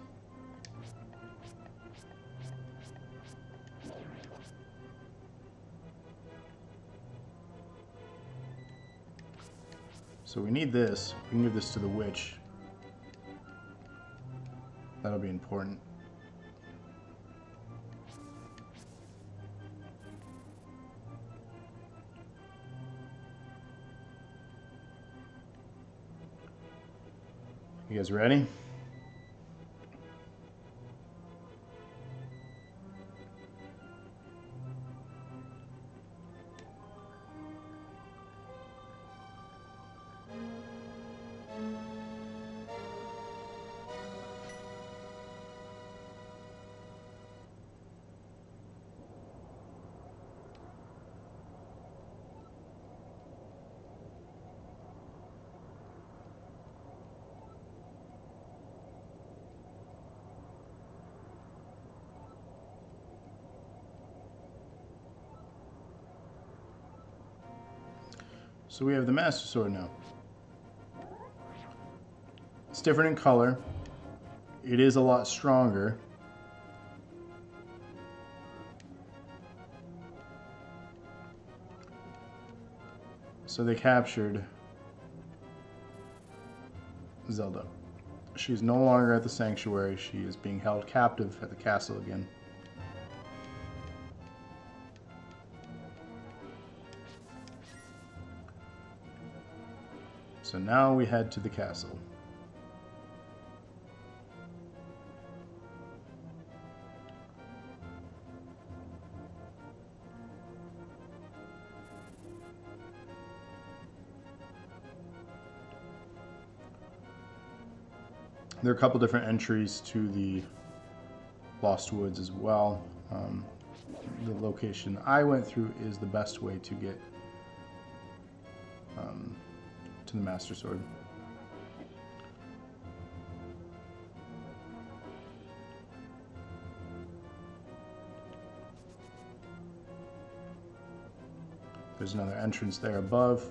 So we need this. We can give this to the witch. That'll be important. Guys ready? So we have the Master Sword now. It's different in color. It is a lot stronger. So they captured Zelda. She's no longer at the sanctuary. She is being held captive at the castle again. So now we head to the castle. There are a couple different entries to the Lost Woods as well. Um, the location I went through is the best way to get to the Master Sword. There's another entrance there above.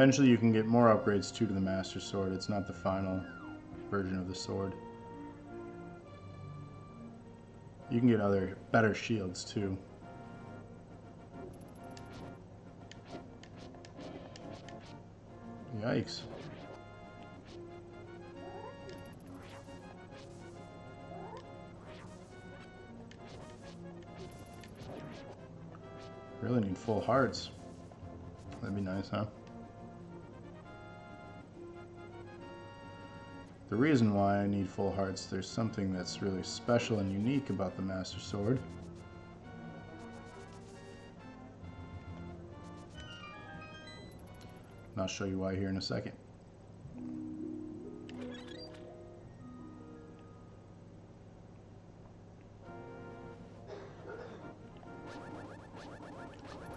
Eventually you can get more upgrades too to the Master Sword. It's not the final version of the sword. You can get other better shields too. Yikes. Really need full hearts. That'd be nice, huh? The reason why I need full hearts, there's something that's really special and unique about the Master Sword. And I'll show you why here in a second.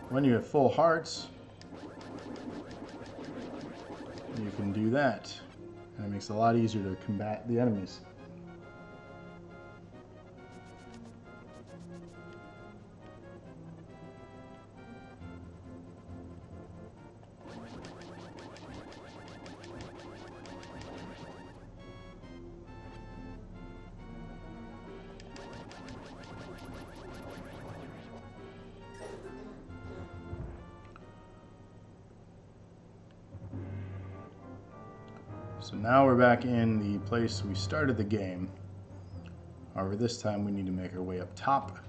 When you have full hearts, you can do that. And it makes it a lot easier to combat the enemies. So now we're back in the place we started the game. However, this time we need to make our way up top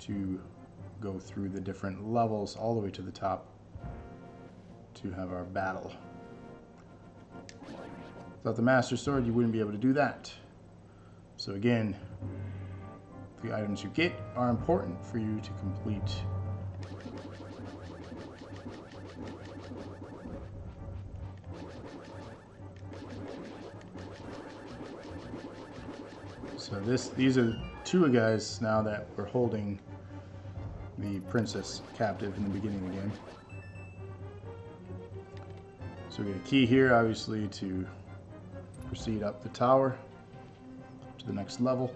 to go through the different levels all the way to the top to have our battle. Without the Master Sword, you wouldn't be able to do that. So again, the items you get are important for you to complete This, these are two guys now that were holding the princess captive in the beginning of the game. So we get a key here, obviously, to proceed up the tower to the next level.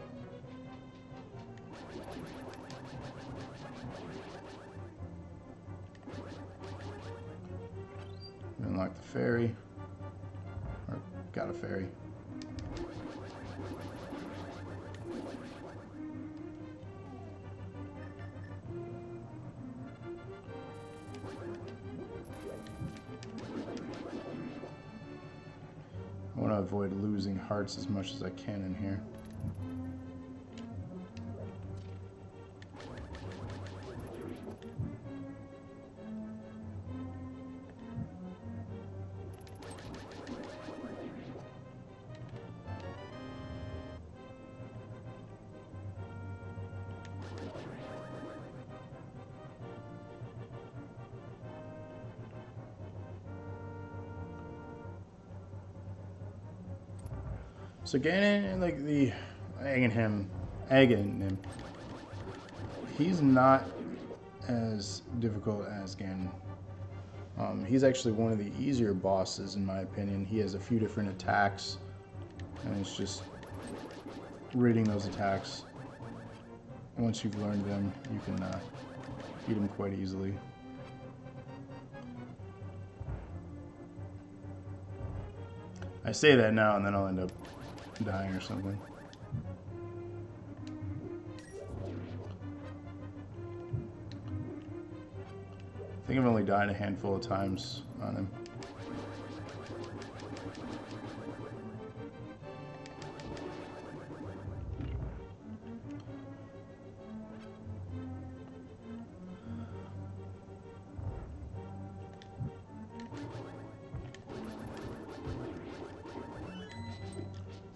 Hearts as much as I can in here. So Ganon, like the Agahnim, Agahnim, he's not as difficult as Ganon. Um, he's actually one of the easier bosses in my opinion. He has a few different attacks, and it's just reading those attacks. Once you've learned them, you can uh, beat him quite easily. I say that now, and then I'll end up dying or something. I think I've only died a handful of times on him.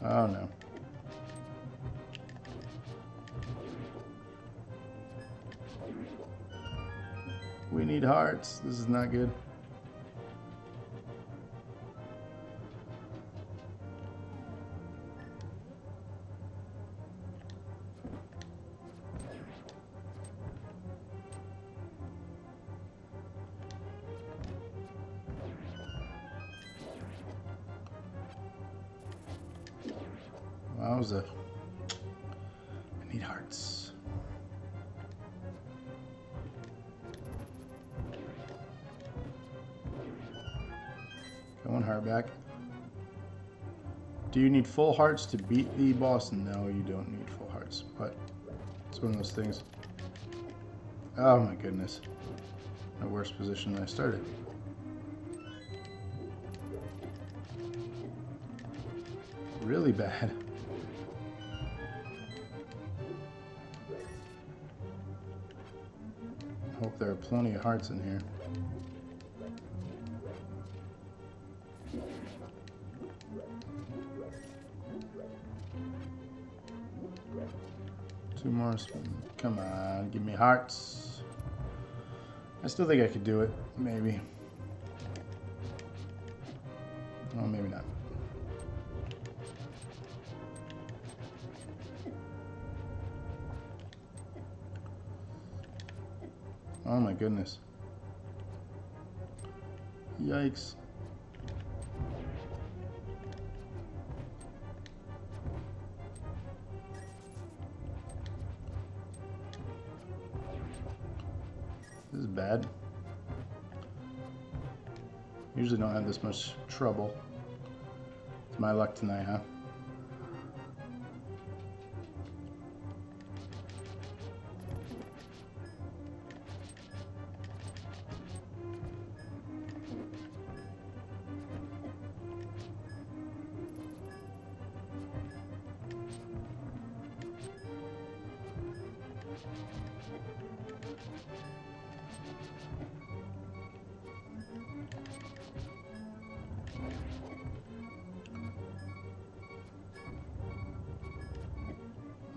Oh no. We need hearts. This is not good. Do you need full hearts to beat the boss? No, you don't need full hearts, but it's one of those things. Oh my goodness. A worst position I started. Really bad. Hope there are plenty of hearts in here. More. Come on, give me hearts. I still think I could do it. Maybe. Well, maybe not. Oh my goodness. Usually don't have this much trouble. It's my luck tonight, huh?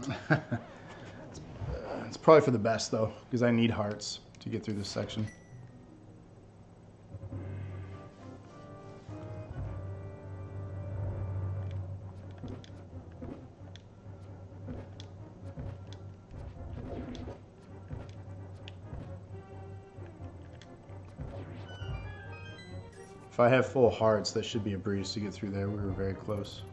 it's, probably for the best though, because I need hearts to get through this section. If I have full hearts, that should be a breeze to get through there. We were very close.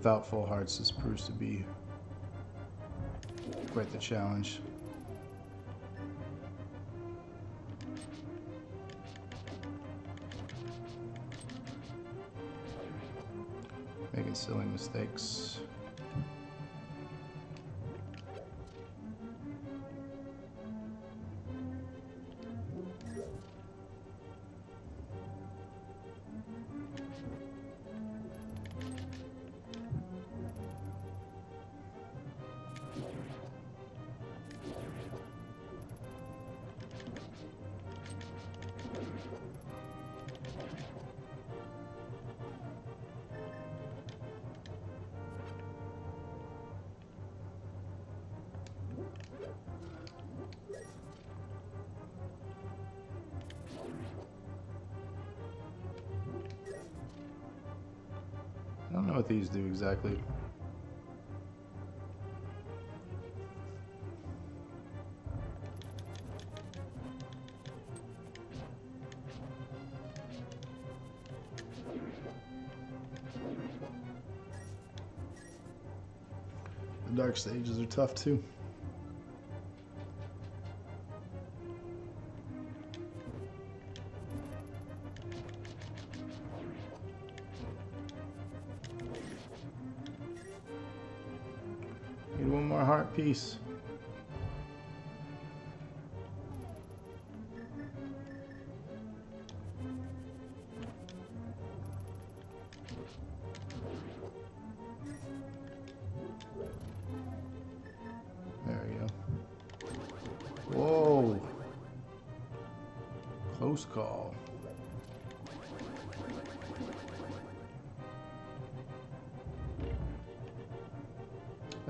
Without full hearts, this proves to be quite the challenge. Making silly mistakes. Dark stages are tough too.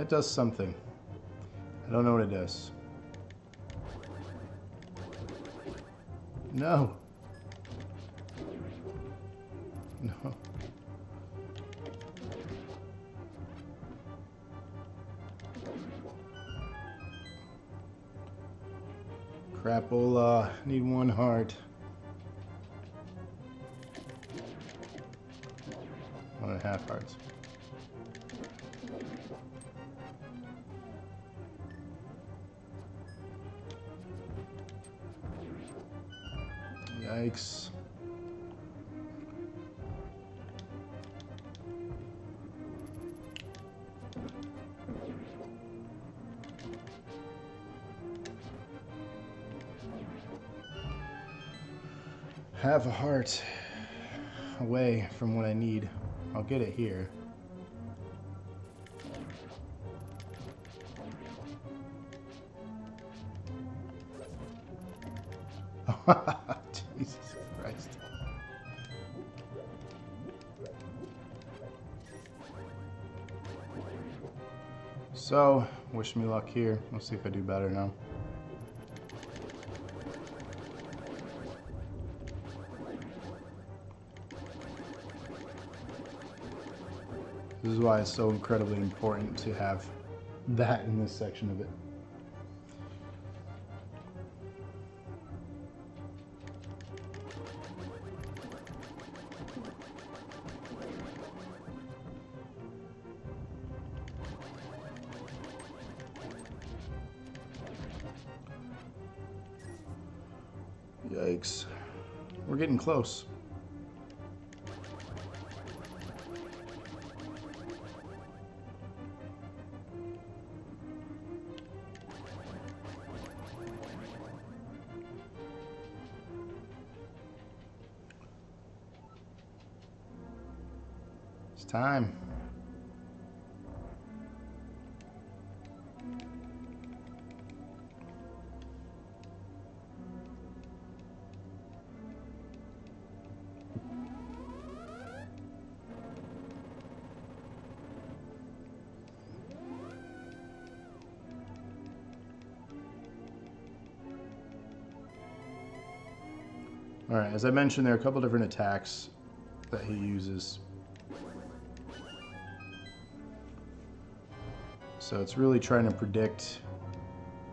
That does something. I don't know what it does. No. No. Crapola. Need one heart. One and a half hearts. Get it here. Jesus Christ. So, wish me luck here. We'll see if I do better now. This is why it's so incredibly important to have that in this section of it. Yikes. We're getting close. Time. All right, as I mentioned, there are a couple different attacks that he uses. So it's really trying to predict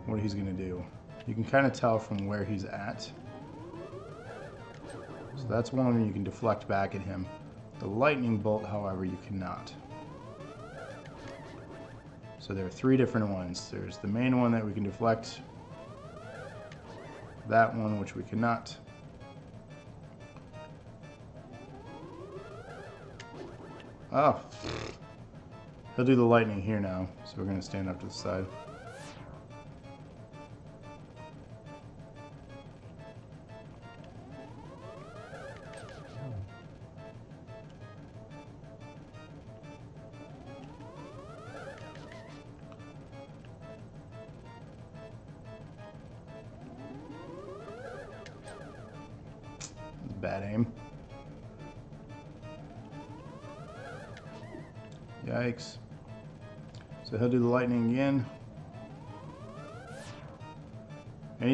what he's going to do. You can kind of tell from where he's at. So that's one you can deflect back at him. The lightning bolt, however, you cannot. So there are three different ones. There's the main one that we can deflect. That one, which we cannot. Oh. He'll do the lightning here now, so we're to stand up to the side.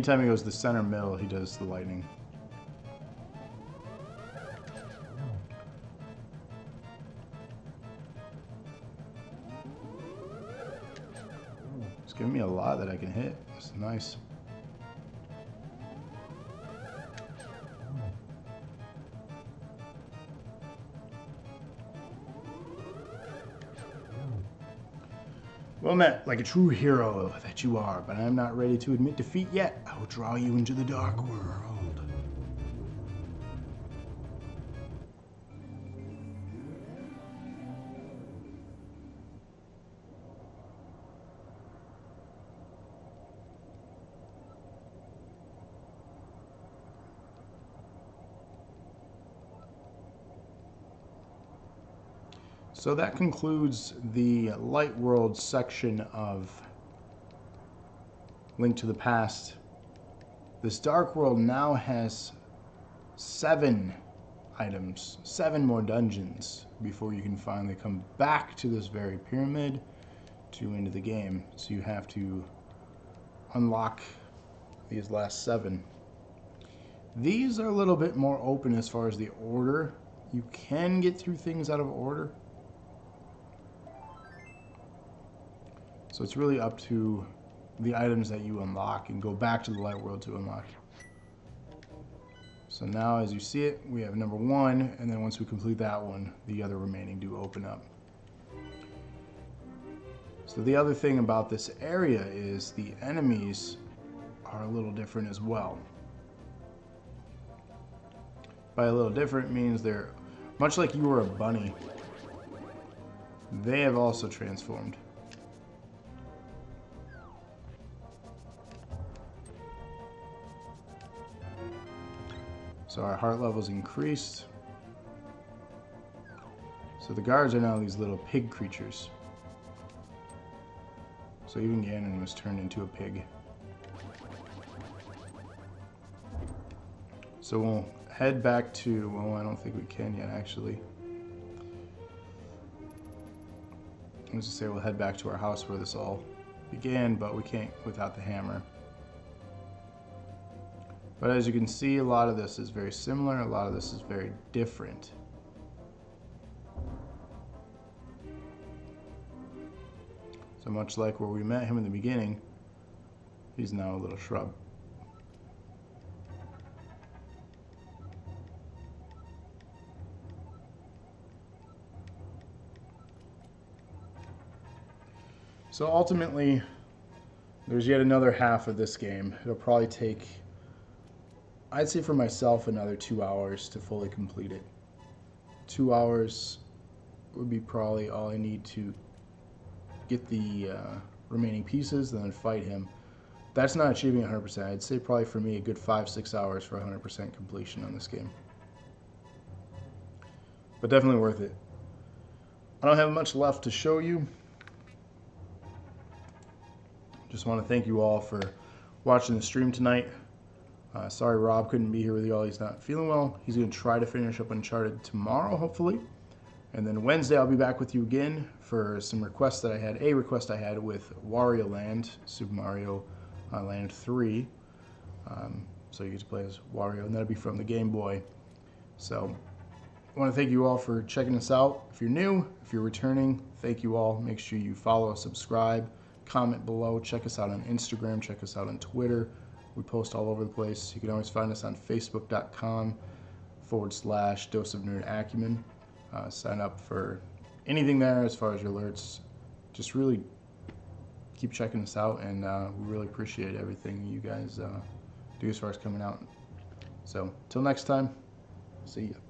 Anytime he goes the center middle, he does the lightning. It's giving me a lot that I can hit. It's nice. Well met, like a true hero that you are, but I am not ready to admit defeat yet. Will draw you into the dark world. So that concludes the Light World section of Link to the Past. This Dark World now has seven items, seven more dungeons before you can finally come back to this very pyramid to end the game. So you have to unlock these last seven. These are a little bit more open as far as the order. You can get through things out of order. So it's really up to the items that you unlock and go back to the light world to unlock. So now as you see it, we have number one, and then once we complete that one, the other remaining do open up. So the other thing about this area is the enemies are a little different as well. By a little different means they're much like you were a bunny. They have also transformed. So our heart level's increased. So the guards are now these little pig creatures. So even Ganon was turned into a pig. So we'll head back to, well, I don't think we can yet, actually. I was to say we'll head back to our house where this all began, but we can't without the hammer. But as you can see, a lot of this is very similar, a lot of this is very different. So much like where we met him in the beginning, he's now a little shrub. So ultimately, there's yet another half of this game. It'll probably take, I'd say for myself, another two hours to fully complete it. Two hours would be probably all I need to get the uh, remaining pieces and then fight him. That's not achieving 100%. I'd say probably for me a good five, six hours for 100% completion on this game. But definitely worth it. I don't have much left to show you. Just want to thank you all for watching the stream tonight. Uh, sorry Rob couldn't be here with you all. He's not feeling well. He's going to try to finish up Uncharted tomorrow, hopefully. And then Wednesday, I'll be back with you again for some requests that I had. A request I had with Wario Land, Super Mario uh, Land 3. Um, so you get to play as Wario, and that'll be from the Game Boy. So I want to thank you all for checking us out. If you're new, if you're returning, thank you all. Make sure you follow, subscribe comment below. Check us out on Instagram. Check us out on Twitter. We post all over the place. You can always find us on facebook.com forward slash dose of nerd acumen. Uh, sign up for anything there as far as your alerts. Just really keep checking us out, and uh, we really appreciate everything you guys uh, do as far as coming out. So, till next time, see ya.